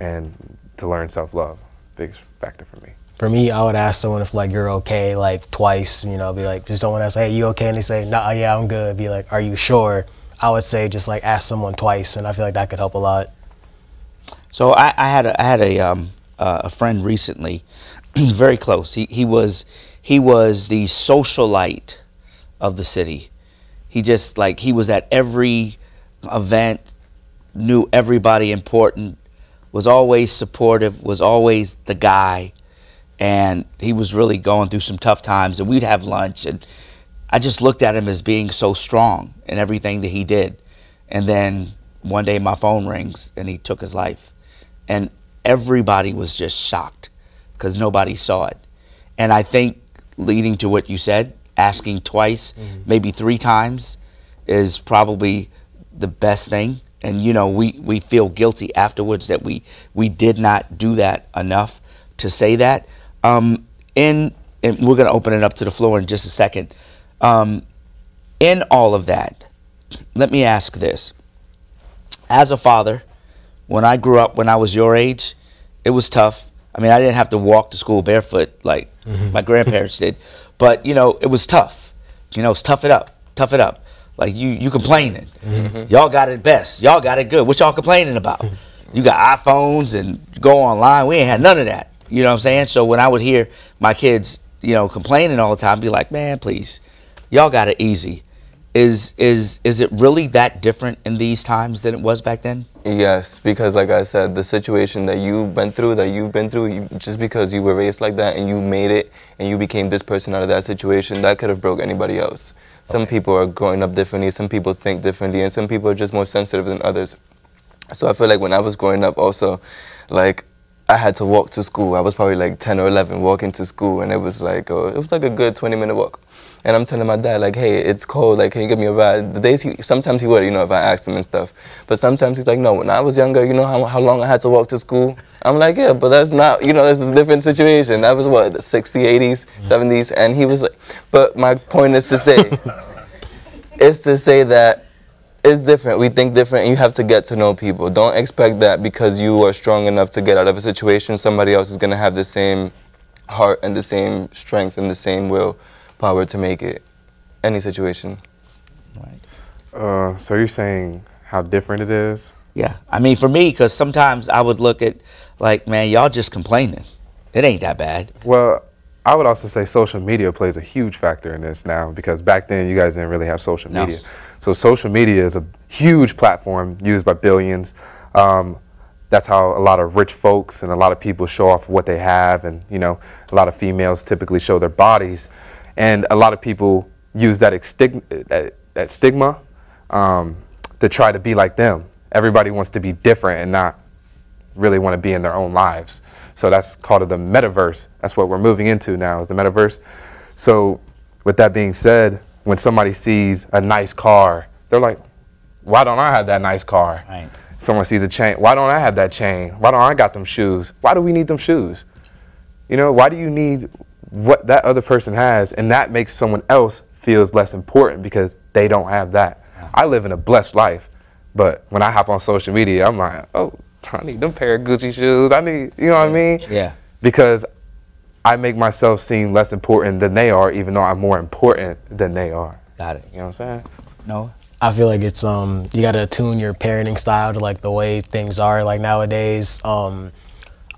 and to learn self-love. Biggest factor for me. For me, I would ask someone if like you're okay like twice, you know, be like just someone ask, hey, you okay? And they say, nah, yeah, I'm good. Be like, are you sure? I would say just like ask someone twice, and I feel like that could help a lot. So I, I had a, I had a um, uh, a friend recently, very close. He he was he was the socialite of the city. He just like he was at every event, knew everybody important, was always supportive, was always the guy, and he was really going through some tough times. And we'd have lunch, and I just looked at him as being so strong in everything that he did. And then one day my phone rings, and he took his life, and everybody was just shocked because nobody saw it. And I think leading to what you said, asking twice, mm-hmm. maybe three times, is probably the best thing. And you know, we, we feel guilty afterwards that we we did not do that enough to say that. Um, in and we're going to open it up to the floor in just a second. Um, in all of that, let me ask this: As a father, when I grew up, when I was your age, it was tough. I mean, I didn't have to walk to school barefoot like mm-hmm. my grandparents did, but you know, it was tough. You know, it's tough it up, tough it up. Like you, you complaining. Mm-hmm. Y'all got it best. Y'all got it good. What y'all complaining about? You got iPhones and go online. We ain't had none of that. You know what I'm saying? So when I would hear my kids, you know, complaining all the time, I'd be like, man, please, y'all got it easy. Is is is it really that different in these times than it was back then? Yes, because like I said, the situation that you've been through, that you've been through, you, just because you were raised like that and you made it and you became this person out of that situation, that could have broke anybody else. Some okay. people are growing up differently, some people think differently, and some people are just more sensitive than others. So I feel like when I was growing up also, like I had to walk to school. I was probably like 10 or 11 walking to school, and it was like uh, it was like a good 20 minute walk. And I'm telling my dad like, hey, it's cold. Like, can you give me a ride? The days he sometimes he would, you know, if I asked him and stuff. But sometimes he's like, no. When I was younger, you know how, how long I had to walk to school. I'm like, yeah, but that's not, you know, this is a different situation. That was what the 60s, 80s, 70s, and he was like, but my point is to say, is to say that it's different. We think different, and you have to get to know people. Don't expect that because you are strong enough to get out of a situation, somebody else is going to have the same heart and the same strength and the same will power to make it. Any situation. Right. Uh, so you're saying how different it is? Yeah. I mean, for me, because sometimes I would look at, like, man, y'all just complaining. It ain't that bad. Well, I would also say social media plays a huge factor in this now because back then you guys didn't really have social media. No. So social media is a huge platform used by billions. Um, that's how a lot of rich folks and a lot of people show off what they have, and you know, a lot of females typically show their bodies, and a lot of people use that, that, that stigma um, to try to be like them. Everybody wants to be different and not really want to be in their own lives. So that's called the metaverse. That's what we're moving into now is the metaverse. So with that being said, when somebody sees a nice car, they're like, why don't I have that nice car? Right. Someone sees a chain, why don't I have that chain? Why don't I got them shoes? Why do we need them shoes? You know, why do you need what that other person has? And that makes someone else feels less important because they don't have that. I live in a blessed life, but when I hop on social media, I'm like, oh, I need them pair of Gucci shoes. I need, you know what I mean? Yeah. Because I make myself seem less important than they are, even though I'm more important than they are. Got it. You know what I'm saying? No. I feel like it's um you gotta tune your parenting style to like the way things are like nowadays. Um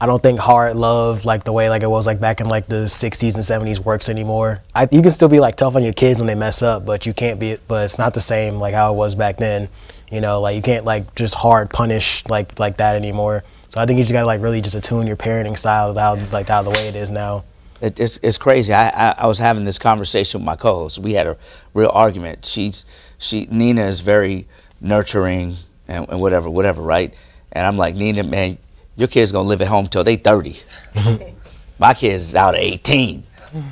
I don't think hard love like the way like it was like back in like the 60s and 70s works anymore. I, you can still be like tough on your kids when they mess up, but you can't be. But it's not the same like how it was back then. You know, like you can't like just hard punish like like that anymore. So I think you just gotta like really just attune your parenting style to how like how the way it is now. It, it's, it's crazy. I, I, I was having this conversation with my co-host. We had a real argument. She's she Nina is very nurturing and, and whatever whatever right. And I'm like Nina, man, your kid's gonna live at home till they 30. Mm-hmm. my kid's out at 18.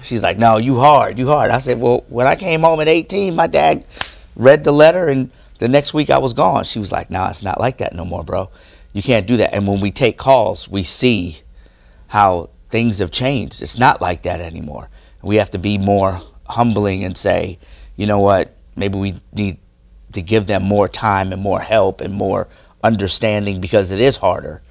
She's like, no, you hard, you hard. I said, well, when I came home at 18, my dad read the letter and the next week I was gone. She was like, no, nah, it's not like that no more, bro you can't do that. And when we take calls, we see how things have changed. It's not like that anymore. We have to be more humbling and say, you know what, maybe we need to give them more time and more help and more understanding because it is harder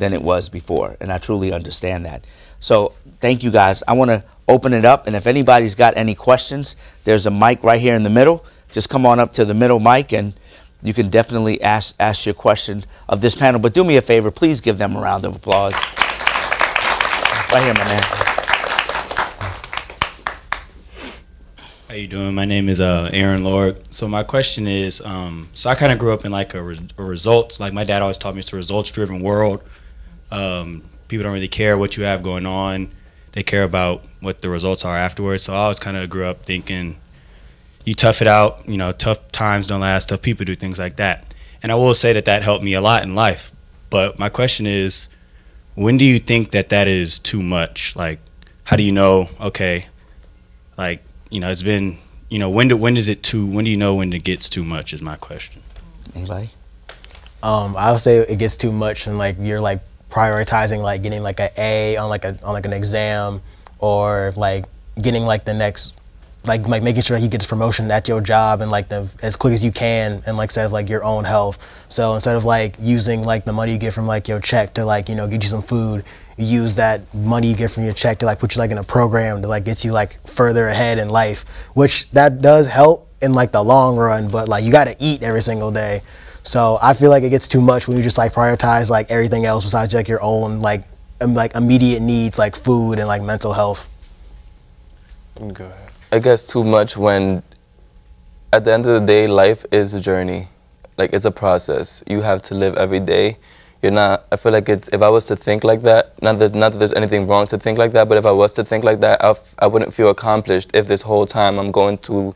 than it was before. And I truly understand that. So thank you guys. I want to open it up. And if anybody's got any questions, there's a mic right here in the middle. Just come on up to the middle mic and you can definitely ask ask your question of this panel. But do me a favor, please give them a round of applause. Right here, my man. How you doing? My name is uh, Aaron Lord. So my question is, um, so I kind of grew up in like a, re- a, results. Like my dad always taught me, it's a results-driven world. Um, people don't really care what you have going on; they care about what the results are afterwards. So I always kind of grew up thinking, you tough it out. You know, tough times don't last. Tough people do things like that. And I will say that that helped me a lot in life. But my question is, when do you think that that is too much? Like, how do you know? Okay, like you know, it's been, you know, when do when is it too? When do you know when it gets too much? Is my question. Anybody? Um, I would say it gets too much, and like you're like prioritizing like getting like an A on like a on like an exam, or like getting like the next, like like making sure he gets promotion at your job and like the as quick as you can, and like instead of like your own health. So instead of like using like the money you get from like your check to like you know get you some food, use that money you get from your check to like put you like in a program to like get you like further ahead in life, which that does help in like the long run, but like you got to eat every single day. So I feel like it gets too much when you just like prioritize like everything else besides like your own like um, like immediate needs like food and like mental health. Go ahead. It gets too much when, at the end of the day, life is a journey. Like it's a process. You have to live every day. You're not. I feel like it's. If I was to think like that, not that not that there's anything wrong to think like that, but if I was to think like that, I, I wouldn't feel accomplished if this whole time I'm going to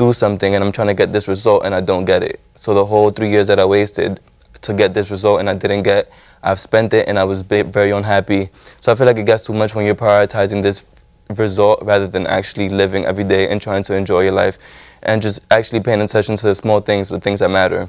do something and I'm trying to get this result and I don't get it. So the whole three years that I wasted to get this result and I didn't get, I've spent it and I was very unhappy. So I feel like it gets too much when you're prioritizing this result rather than actually living every day and trying to enjoy your life and just actually paying attention to the small things, the things that matter.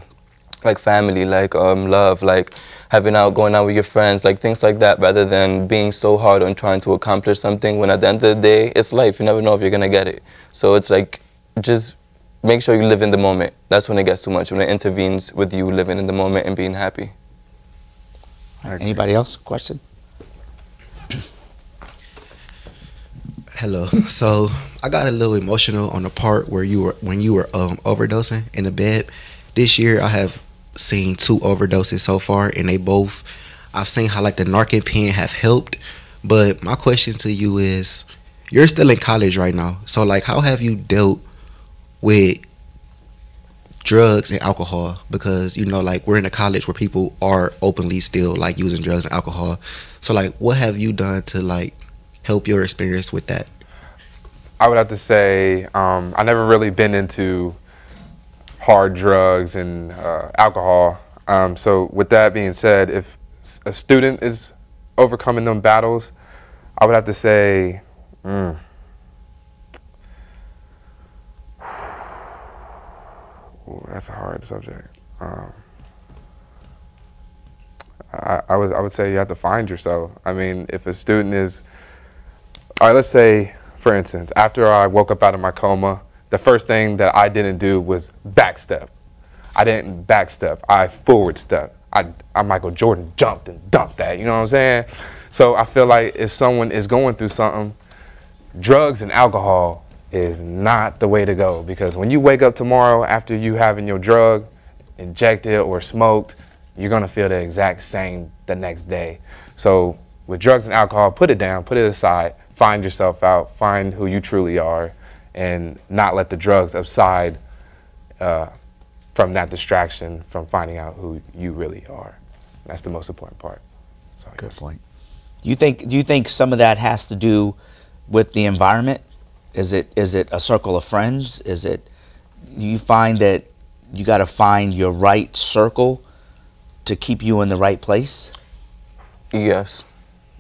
Like family, like um, love, like having out, going out with your friends, like things like that, rather than being so hard on trying to accomplish something when at the end of the day, it's life. You never know if you're gonna get it. So it's like, just make sure you live in the moment. That's when it gets too much, when it intervenes with you living in the moment and being happy. Anybody else? Question? Hello. So I got a little emotional on the part where you were when you were um, overdosing in the bed. This year I have seen two overdoses so far, and they both. I've seen how like the Narcan pen have helped, but my question to you is, you're still in college right now. So like, how have you dealt with drugs and alcohol? Because you know, like we're in a college where people are openly still like using drugs and alcohol. So like, what have you done to like help your experience with that? I would have to say um, I never really been into hard drugs and uh, alcohol. Um, so with that being said, if a student is overcoming them battles, I would have to say, mm, Ooh, that's a hard subject. Um, I, I would I would say you have to find yourself. I mean, if a student is, all right, let's say, for instance, after I woke up out of my coma, the first thing that I didn't do was backstep. I didn't backstep. I forward step. I, I Michael Jordan jumped and dunked that. You know what I'm saying? So I feel like if someone is going through something, drugs and alcohol is not the way to go because when you wake up tomorrow after you having your drug injected or smoked, you're gonna feel the exact same the next day. So with drugs and alcohol, put it down, put it aside, find yourself out, find who you truly are, and not let the drugs subside uh, from that distraction from finding out who you really are. That's the most important part. Sorry. Good point. Do you think do you think some of that has to do with the environment? Is it is it a circle of friends? Is it you find that you got to find your right circle to keep you in the right place? Yes,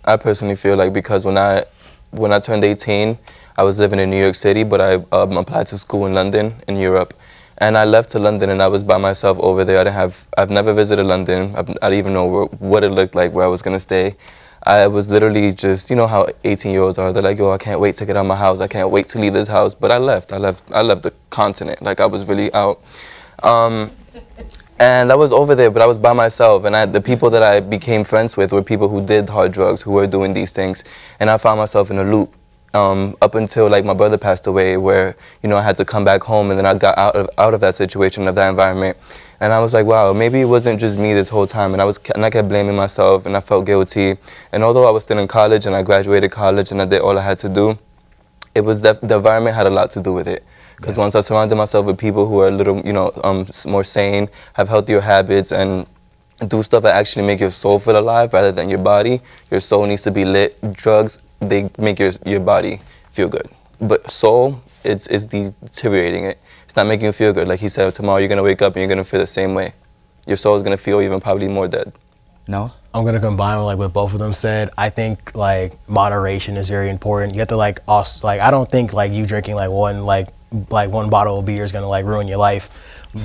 I personally feel like because when I when I turned 18, I was living in New York City, but I um, applied to school in London in Europe, and I left to London and I was by myself over there. I didn't have I've never visited London. I've, I didn't even know what it looked like, where I was gonna stay. I was literally just, you know how 18 year olds are. They're like, yo, I can't wait to get out of my house. I can't wait to leave this house. But I left. I left. I left the continent. Like I was really out. Um, and I was over there, but I was by myself. And I, the people that I became friends with were people who did hard drugs, who were doing these things. And I found myself in a loop. um, up until like my brother passed away, where you know I had to come back home, and then I got out of out of that situation of that environment, and I was like, wow, maybe it wasn't just me this whole time, and I was and I kept blaming myself, and I felt guilty, and although I was still in college and I graduated college and I did all I had to do, it was the, the environment had a lot to do with it. Because once I surrounded myself with people who are a little, you know, um, more sane, have healthier habits, and do stuff that actually make your soul feel alive rather than your body. Your soul needs to be lit. Drugs, they make your your body feel good. But soul, it's it's deteriorating it. It's not making you feel good. Like he said, tomorrow you're gonna wake up and you're gonna feel the same way. Your soul is gonna feel even probably more dead. No. I'm gonna combine like what both of them said. I think like moderation is very important. You have to like also like I don't think like you drinking like one like like one bottle of beer is gonna like ruin your life,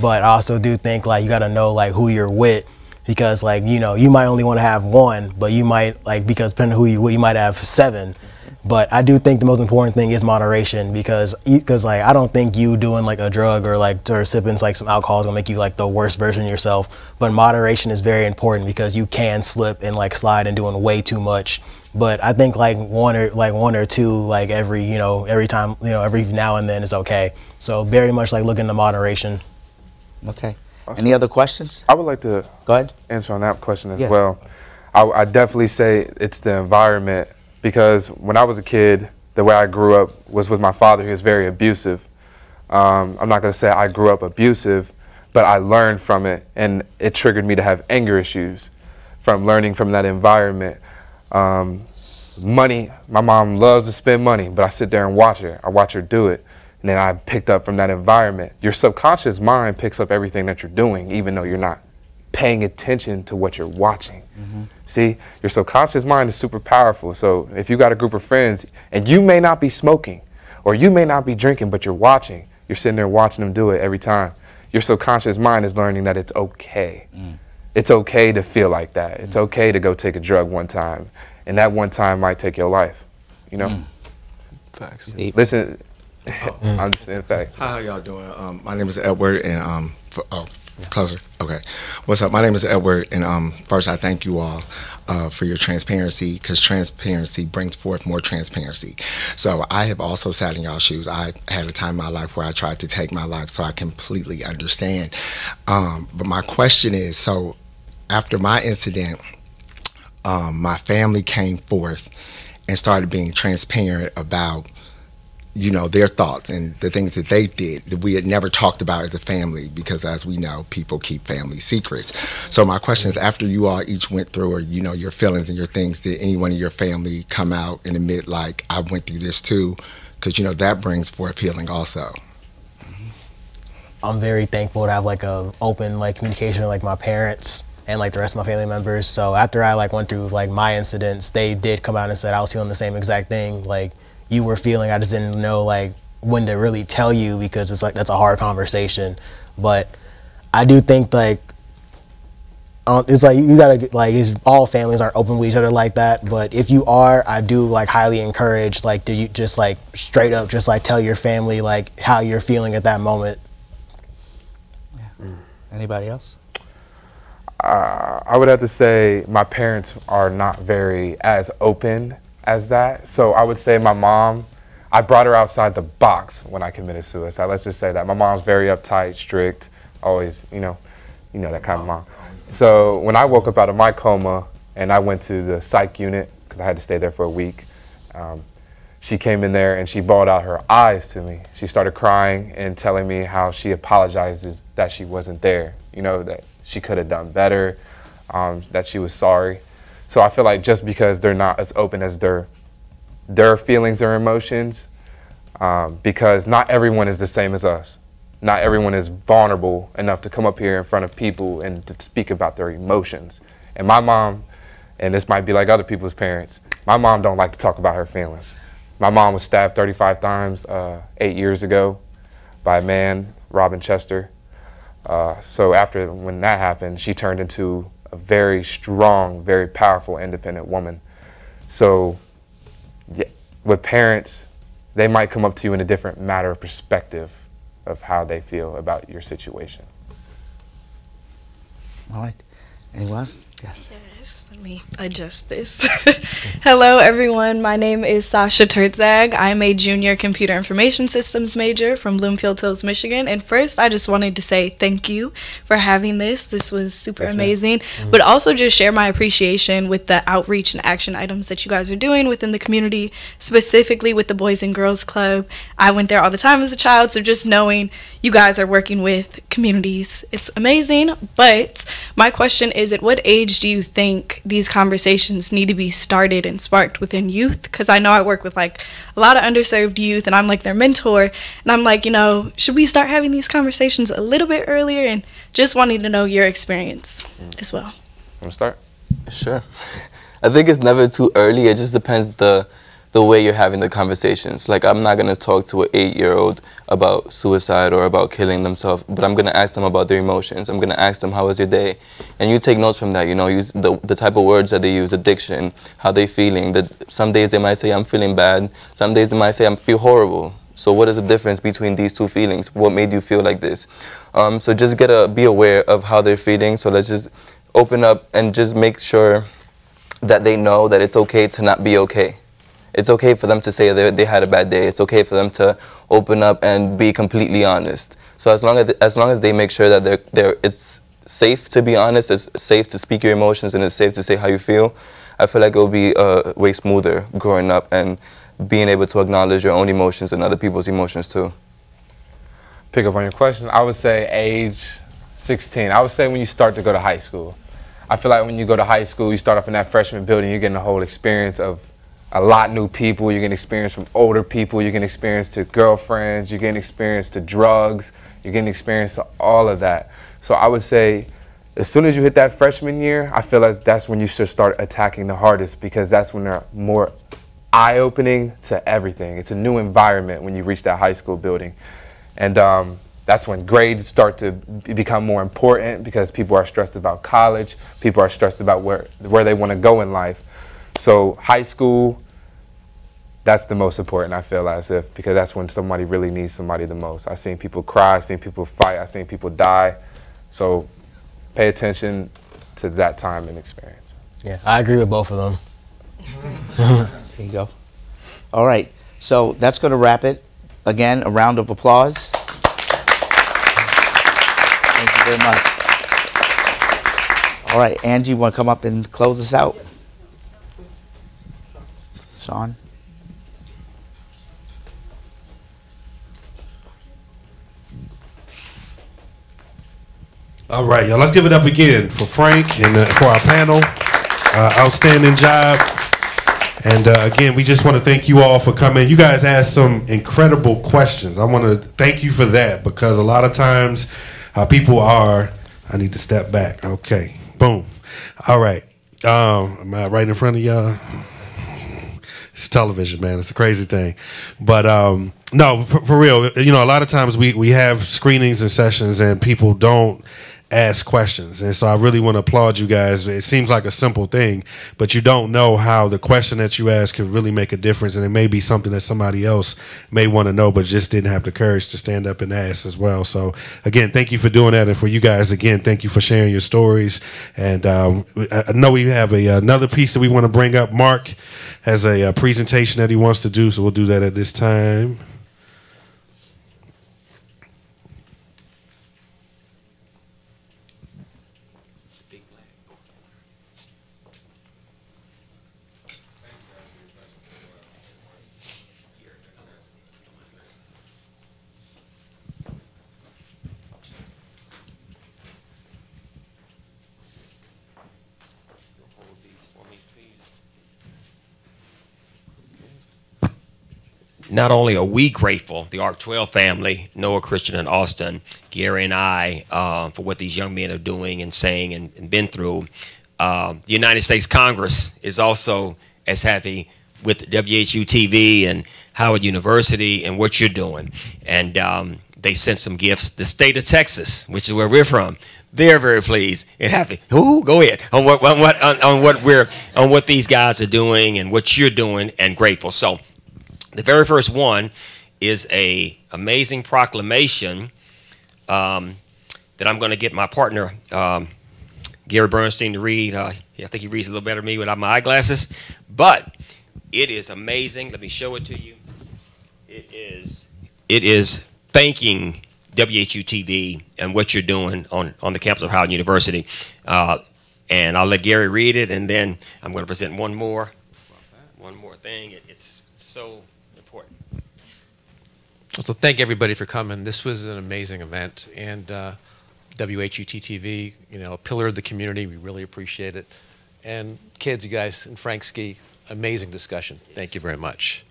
but I also do think like you gotta know like who you're with because like you know you might only want to have one, but you might like because depending who you with, you might have seven. But I do think the most important thing is moderation because because like I don't think you doing like a drug or like or sipping like some alcohol is gonna make you like the worst version of yourself. But moderation is very important because you can slip and like slide and doing way too much. But I think like one or like one or two like every you know every time you know every now and then is okay. So very much like looking into moderation. Okay. Any other questions? I would like to go ahead answer on that question as Yeah. well. I, I definitely say it's the environment because when I was a kid, the way I grew up was with my father. He was very abusive. Um, I'm not going to say I grew up abusive, but I learned from it, and it triggered me to have anger issues from learning from that environment. Um, money, my mom loves to spend money, but I sit there and watch her. I watch her do it. And then I picked up from that environment. Your subconscious mind picks up everything that you're doing, even though you're not paying attention to what you're watching. See, your subconscious mind is super powerful. So if you got a group of friends and you may not be smoking or you may not be drinking, but you're watching, you're sitting there watching them do it every time. Your subconscious mind is learning that it's okay. It's okay to feel like that. It's okay to go take a drug one time. And that one time might take your life. You know? Facts. Listen, I'm just in fact. Hi, how y'all doing? Um, my name is Edward, and um, for, oh, closer. Okay, what's up? My name is Edward, and um, first I thank you all uh, for your transparency because transparency brings forth more transparency. So I have also sat in y'all shoes. I had a time in my life where I tried to take my life, so I completely understand. Um, but my question is, so after my incident, um, my family came forth and started being transparent about you know their thoughts and the things that they did that we had never talked about as a family because as we know people keep family secrets. So my question is after you all each went through or you know your feelings and your things did anyone in your family come out and admit like i went through this too because you know that brings forth healing also. I'm very thankful to have like a open like communication with like my parents and like the rest of my family members. So after I like went through like my incidents, they did come out and said I was feeling the same exact thing. Like you were feeling. I just didn't know like when to really tell you because it's like that's a hard conversation. But I do think like um, it's like you gotta like it's, all families aren't open with each other like that. But if you are, I do like highly encourage like do you just like straight up just like tell your family like how you're feeling at that moment. Anybody else? uh, I would have to say my parents are not very as open as that. So I would say my mom, I brought her outside the box when I committed suicide. Let's just say that my mom's very uptight, strict, always, you know, you know that kind of mom. So when I woke up out of my coma and I went to the psych unit because I had to stay there for a week, um, she came in there and she bawled out her eyes to me. She started crying and telling me how she apologizes that she wasn't there. You know that she could have done better, um, that she was sorry. So I feel like just because they're not as open as their their feelings or emotions, um, because not everyone is the same as us. Not everyone is vulnerable enough to come up here in front of people and to speak about their emotions. And my mom, and this might be like other people's parents, my mom don't like to talk about her feelings. My mom was stabbed 35 times uh, eight years ago by a man, Robin Chester. Uh, so after when that happened, she turned into a very strong, very powerful, independent woman. So yeah, with parents, they might come up to you in a different matter of perspective of how they feel about your situation. All right. Anyone else? Yes. Yes, let me adjust this. Hello, everyone. My name is Sasha Tertzag. I'm a junior computer information systems major from Bloomfield Hills, Michigan. And first, I just wanted to say thank you for having this. This was super ma'am. amazing. Mhm. But also just share my appreciation with the outreach and action items that you guys are doing within the community, specifically with the Boys and Girls Club. I went there all the time as a child, so just knowing you guys are working with communities, it's amazing. But my question is at what age do you think these conversations need to be started and sparked within youth? Because I know I work with like a lot of underserved youth and I'm like their mentor. And I'm like, you know, should we start having these conversations a little bit earlier? And just wanting to know your experience mm. as well. Want to start? Sure. I think it's never too early. It just depends the the way you're having the conversations. Like I'm not gonna talk to an eight-year-old about suicide or about killing themselves, but I'm gonna ask them about their emotions. I'm gonna ask them how was your day, and you take notes from that. You know, use the the type of words that they use, addiction, how they feeling. That some days they might say I'm feeling bad. Some days they might say I feel horrible. So what is the difference between these two feelings? What made you feel like this? Um, so just get a be aware of how they're feeling. So let's just open up and just make sure that they know that it's okay to not be okay. It's okay for them to say they, they had a bad day. It's okay for them to open up and be completely honest. So as long as as long as they make sure that they're, they're it's safe to be honest, it's safe to speak your emotions, and it's safe to say how you feel, I feel like it will be uh, way smoother growing up and being able to acknowledge your own emotions and other people's emotions too. pick up on your question, I would say age 16. I would say when you start to go to high school. I feel like when you go to high school, you start off in that freshman building, you're getting the whole experience of a lot new people. You're getting experience from older people. You're getting experience to girlfriends. You're getting experience to drugs. You're getting experience to all of that. So I would say as soon as you hit that freshman year, I feel like that's when you should start attacking the hardest because that's when they're more eye opening to everything. It's a new environment when you reach that high school building. And um, that's when grades start to become more important because people are stressed about college, people are stressed about where, where they want to go in life. So, high school, that's the most important, I feel as if, because that's when somebody really needs somebody the most. I've seen people cry, I've seen people fight, I've seen people die. So, pay attention to that time and experience. Yeah, I agree with both of them. There you go. All right. So that's going to wrap it. Again, a round of applause. Thank you very much. All right, Angie, want to come up and close us out? Sean? All right, y'all. Let's give it up again for Frank and uh, for our panel. Uh, outstanding job. And uh, again, we just want to thank you all for coming. You guys asked some incredible questions. I want to thank you for that because a lot of times uh, people are. I need to step back. Okay, boom. All right. Um, am I right in front of y'all? It's television, man. It's a crazy thing. But um, no, for, for real, you know, a lot of times we, we have screenings and sessions and people don't ask questions. And so I really want to applaud you guys. It seems like a simple thing, but you don't know how the question that you ask could really make a difference. And it may be something that somebody else may want to know, but just didn't have the courage to stand up and ask as well. So again, thank you for doing that. And for you guys, again, thank you for sharing your stories. And um, I know we have a, another piece that we want to bring up. Mark has a, uh presentation that he wants to do, so we'll do that at this time. Not only are we grateful, the ARC 12 family, Noah, Christian, and Austin, Gary, and I, uh, for what these young men are doing and saying and, and been through, uh, the United States Congress is also as happy with WHUT TV and Howard University and what you're doing. And um, they sent some gifts. The state of Texas, which is where we're from, they're very pleased and happy. Ooh, go ahead on what, on what on, on what we're on what these guys are doing and what you're doing, and grateful. So, the very first one is a amazing proclamation um, that I'm going to get my partner um, Gary Bernstein to read. Uh, I think he reads a little better than me without my eyeglasses. But it is amazing. Let me show it to you. It is. It is thanking WHUT TV and what you're doing on, on the campus of Howard University. Uh, and I'll let Gary read it, and then I'm going to present one more, one more thing. It, it's so. So thank everybody for coming. This was an amazing event, and uh, WHUT-TV, you know, a pillar of the community. We really appreciate it. And kids, you guys, and Frank Ski, amazing discussion. Thank you very much.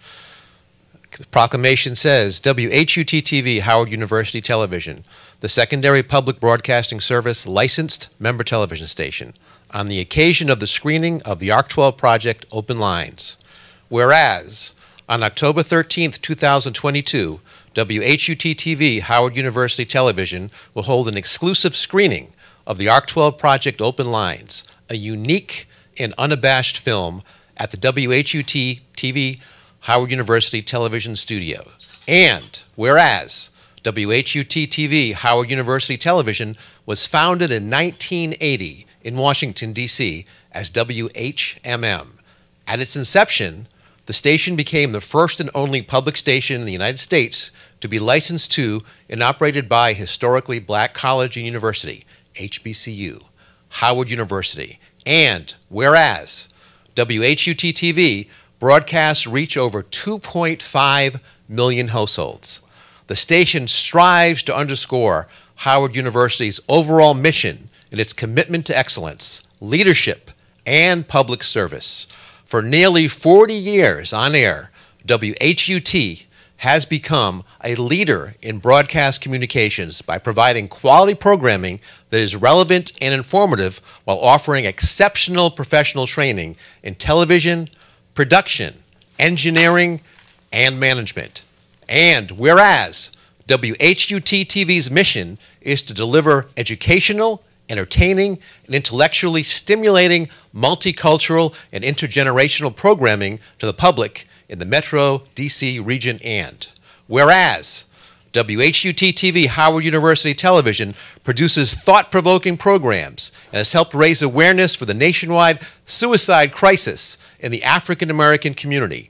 The proclamation says WHUT-TV, Howard University Television, the secondary public broadcasting service licensed member television station, on the occasion of the screening of the ARC 12 project Open Lines. Whereas, on October 13, 2022, WHUT-TV, Howard University Television, will hold an exclusive screening of the ARC 12 project Open Lines, a unique and unabashed film at the WHUT-TV, Howard University Television Studio. And whereas WHUT-TV, Howard University Television, was founded in 1980 in Washington, D.C. as WHMM. At its inception, the station became the first and only public station in the United States to be licensed to and operated by historically black college and university, HBCU, Howard University. And whereas WHUT-TV broadcasts reach over 2.5 million households. The station strives to underscore Howard University's overall mission and its commitment to excellence, leadership, and public service. For nearly 40 years on air, WHUT has become a leader in broadcast communications by providing quality programming that is relevant and informative while offering exceptional professional training in television, production, engineering, and management. And whereas WHUT TV's mission is to deliver educational, entertaining, and intellectually stimulating multicultural and intergenerational programming to the public in the Metro DC region and whereas WHUT TV Howard University Television produces thought-provoking programs and has helped raise awareness for the nationwide suicide crisis in the African American community.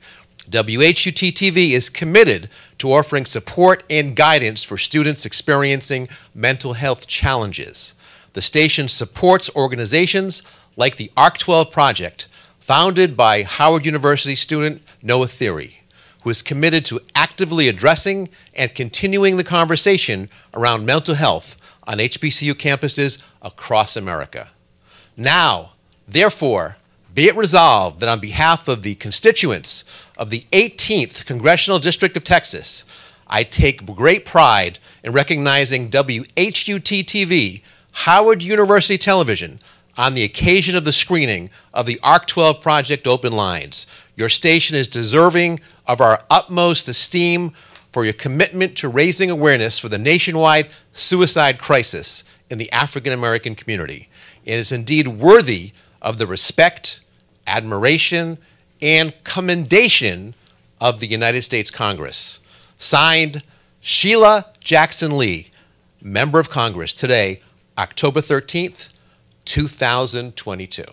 WHUT TV is committed to offering support and guidance for students experiencing mental health challenges. The station supports organizations like the ARC 12 Project, founded by Howard University student Noah Thierry, who is committed to actively addressing and continuing the conversation around mental health on HBCU campuses across America. Now, therefore, be it resolved that on behalf of the constituents of the 18th Congressional District of Texas, I take great pride in recognizing WHUT TV, Howard University Television, on the occasion of the screening of the ARC 12 Project Open Lines. Your station is deserving of our utmost esteem for your commitment to raising awareness for the nationwide suicide crisis in the African American community. It is indeed worthy of the respect, admiration, and commendation of the United States Congress. Signed, Sheila Jackson Lee, Member of Congress, today, October 13th, 2022.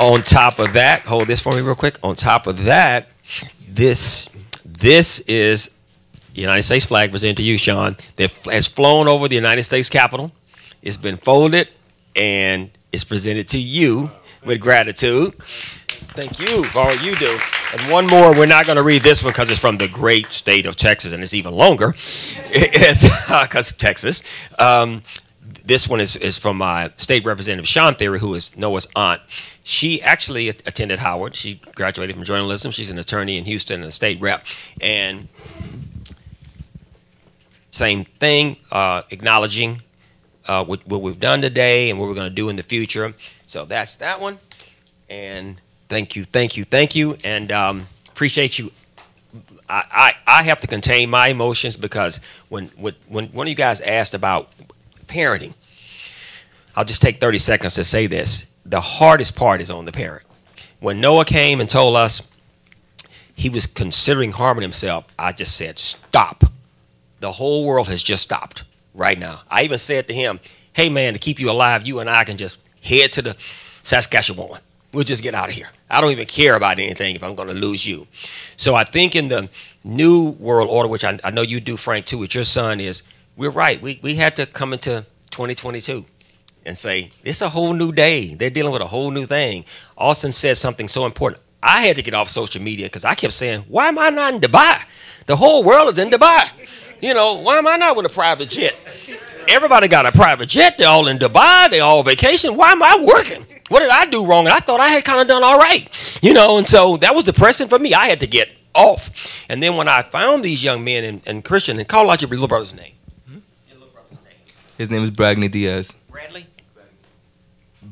On top of that, hold this for me real quick. On top of that, this this is United States flag presented to you, Sean, that has flown over the United States Capitol. It's been folded and it's presented to you with gratitude. Thank you for all you do. And one more, we're not going to read this one because it's from the great state of Texas and it's even longer. Because of Texas. Um, this one is, is from my state representative, Shawn Thierry, who is Noah's aunt. She actually attended Howard. She graduated from journalism. She's an attorney in Houston and a state rep. And same thing, uh, acknowledging uh, what, what, we've done today and what we're going to do in the future. So that's that one. And thank you, thank you, thank you. And um, appreciate you. I, I, I have to contain my emotions because when, when, when one of you guys asked about parenting, I'll just take 30 seconds to say this. The hardest part is on the parent. When Noah came and told us he was considering harming himself, I just said, stop. The whole world has just stopped. right now. I even said to him, hey man, to keep you alive, you and I can just head to the Saskatchewan. We'll just get out of here. I don't even care about anything if I'm going to lose you. So I think in the new world order, which I, I know you do, Frank, too, with your son, is we're right. We, we had to come into 2022 and say, it's a whole new day. They're dealing with a whole new thing. Austin said something so important. I had to get off social media because I kept saying, why am I not in Dubai? The whole world is in Dubai. You know, why am I not with a private jet? Everybody got a private jet. They're all in Dubai. They're all vacation. Why am I working? What did I do wrong? And I thought I had kind of done all right. You know, and so that was depressing for me. I had to get off. And then when I found these young men and, and Christian, and call out your little brother's name. His name is Bragney Diaz. Bradley?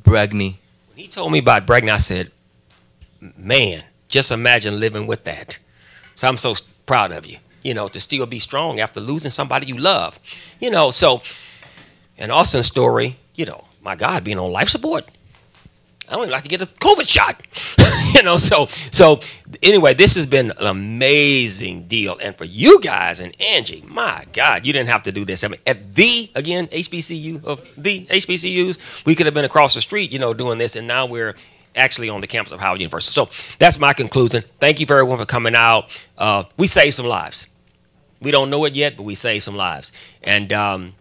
Bragney. When he told me about Bragney, I said, man, just imagine living with that. So I'm so proud of you, you know, to still be strong after losing somebody you love. You know, so, and Austin's story, you know, my God, being on life support. I don't even like to get a COVID shot. you know, so so anyway, this has been an amazing deal. And for you guys and Angie, my God, you didn't have to do this. I mean, at the again, HBCU of the HBCUs, we could have been across the street, you know, doing this, and now we're actually on the campus of Howard University. So that's my conclusion. Thank you for everyone for coming out. Uh, we saved some lives. We don't know it yet, but we saved some lives. And um,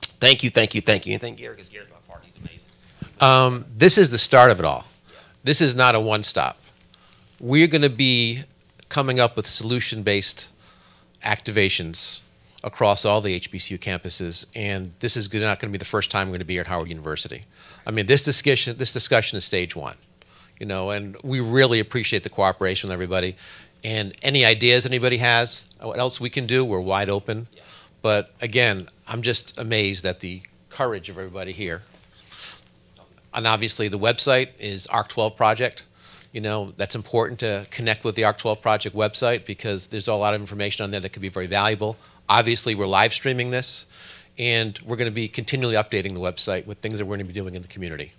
thank you, thank you, thank you. And thank Gary, because Gary's my partner. He's amazing. Um, this is the start of it all. This is not a one stop. We're going to be coming up with solution based activations across all the HBCU campuses, and this is not going to be the first time we're going to be here at Howard University. I mean, this discussion, this discussion is stage one, you know, and we really appreciate the cooperation with everybody. And any ideas anybody has, what else we can do, we're wide open. But again, I'm just amazed at the courage of everybody here. And obviously, the website is ARC12 Project. You know, that's important to connect with the ARC12 Project website because there's a lot of information on there that could be very valuable. Obviously, we're live streaming this, and we're going to be continually updating the website with things that we're going to be doing in the community.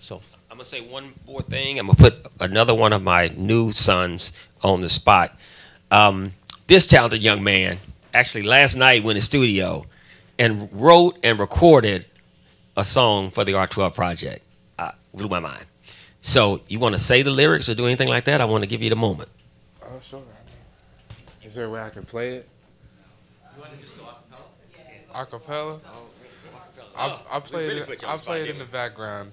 So I'm gonna say one more thing. I'm gonna put another one of my new sons on the spot. Um, this talented young man actually last night went in the studio and wrote and recorded a song for the ARC12 project. Uh, blew my mind. So you want to say the lyrics or do anything like that? I want to give you the moment. Oh, sure. Is there a way I can play it? Acapella? I'll, I'll play really it. put you I'll play it in the background.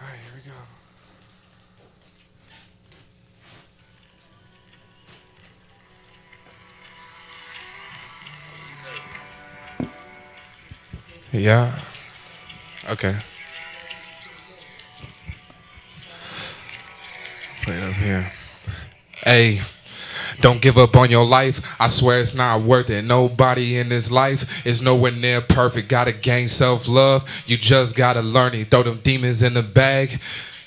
All right, here we go. Yeah. Okay. Play it up here. Hey. Don't give up on your life. I swear it's not worth it. Nobody in this life is nowhere near perfect. Gotta gain self love. You just gotta learn it. Throw them demons in the bag.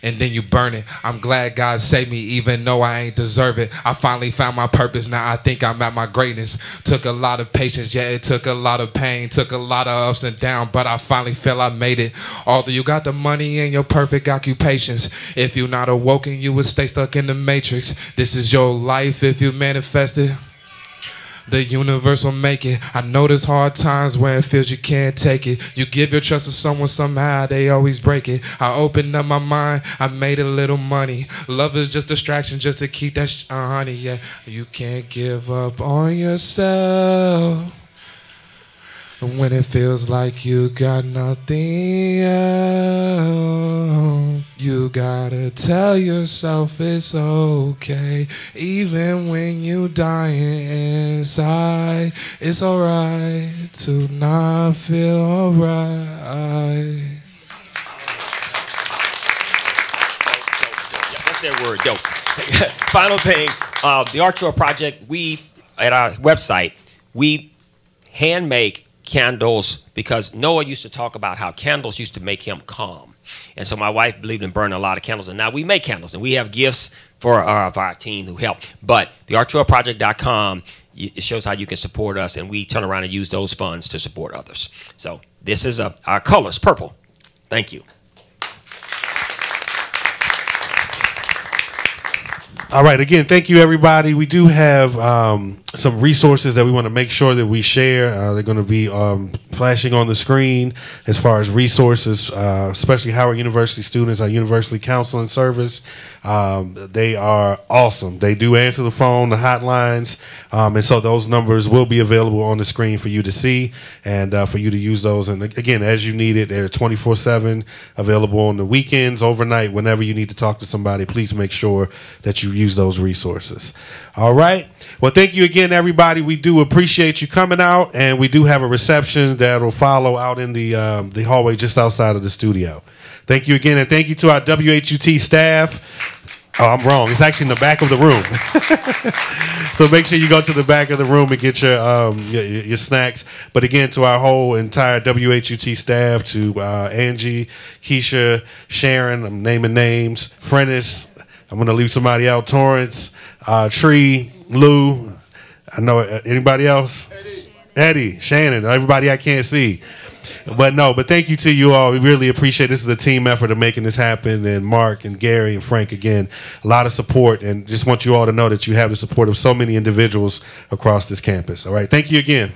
And then you burn it. I'm glad God saved me, even though I ain't deserve it. I finally found my purpose. Now I think I'm at my greatness. Took a lot of patience, yeah, it took a lot of pain, took a lot of ups and downs, but I finally feel I made it. Although you got the money and your perfect occupations, if you're not awoken, you would stay stuck in the matrix. This is your life if you manifest it. The universe will make it. I know there's hard times where it feels you can't take it. You give your trust to someone somehow, they always break it. I opened up my mind, I made a little money. Love is just distraction just to keep that sh- uh, honey. Yeah, you can't give up on yourself. When it feels like you got nothing else, you gotta tell yourself it's okay. Even when you dying inside, it's alright to not feel alright. That's their word, yo. Final thing, uh, the Archor Project, we, at our website, we hand make candles because Noah used to talk about how candles used to make him calm. And so my wife believed in burning a lot of candles, and now we make candles, and we have gifts for our, for our team who help. But the archorproject.com, it shows how you can support us, and we turn around and use those funds to support others. So this is uh, our colors, purple. Thank you. All right. Again, thank you, everybody. We do have um, some resources that we want to make sure that we share. Uh, they're going to be um, flashing on the screen as far as resources, uh, especially Howard University students, our university counseling service. Um, they are awesome. They do answer the phone, the hotlines, um, and so those numbers will be available on the screen for you to see and uh, for you to use those. And again, as you need it, they're 24 7 available on the weekends, overnight, whenever you need to talk to somebody. Please make sure that you use those resources. All right. Well, thank you again, everybody. We do appreciate you coming out, and we do have a reception that'll follow out in the um, the hallway just outside of the studio. Thank you again, and thank you to our WHUT staff. Oh, I'm wrong. It's actually in the back of the room. so make sure you go to the back of the room and get your, um, your, your snacks. But again, to our whole entire WHUT staff, to uh, Angie, Keisha, Sharon, I'm naming names, Frennis, I'm going to leave somebody out, Torrance, uh, Tree, Lou. I know uh, anybody else? Eddie. Eddie, Shannon, everybody I can't see. But no, but thank you to you all. We really appreciate it. this is a team effort of making this happen and Mark and Gary and Frank again, a lot of support and just want you all to know that you have the support of so many individuals across this campus. All right. Thank you again.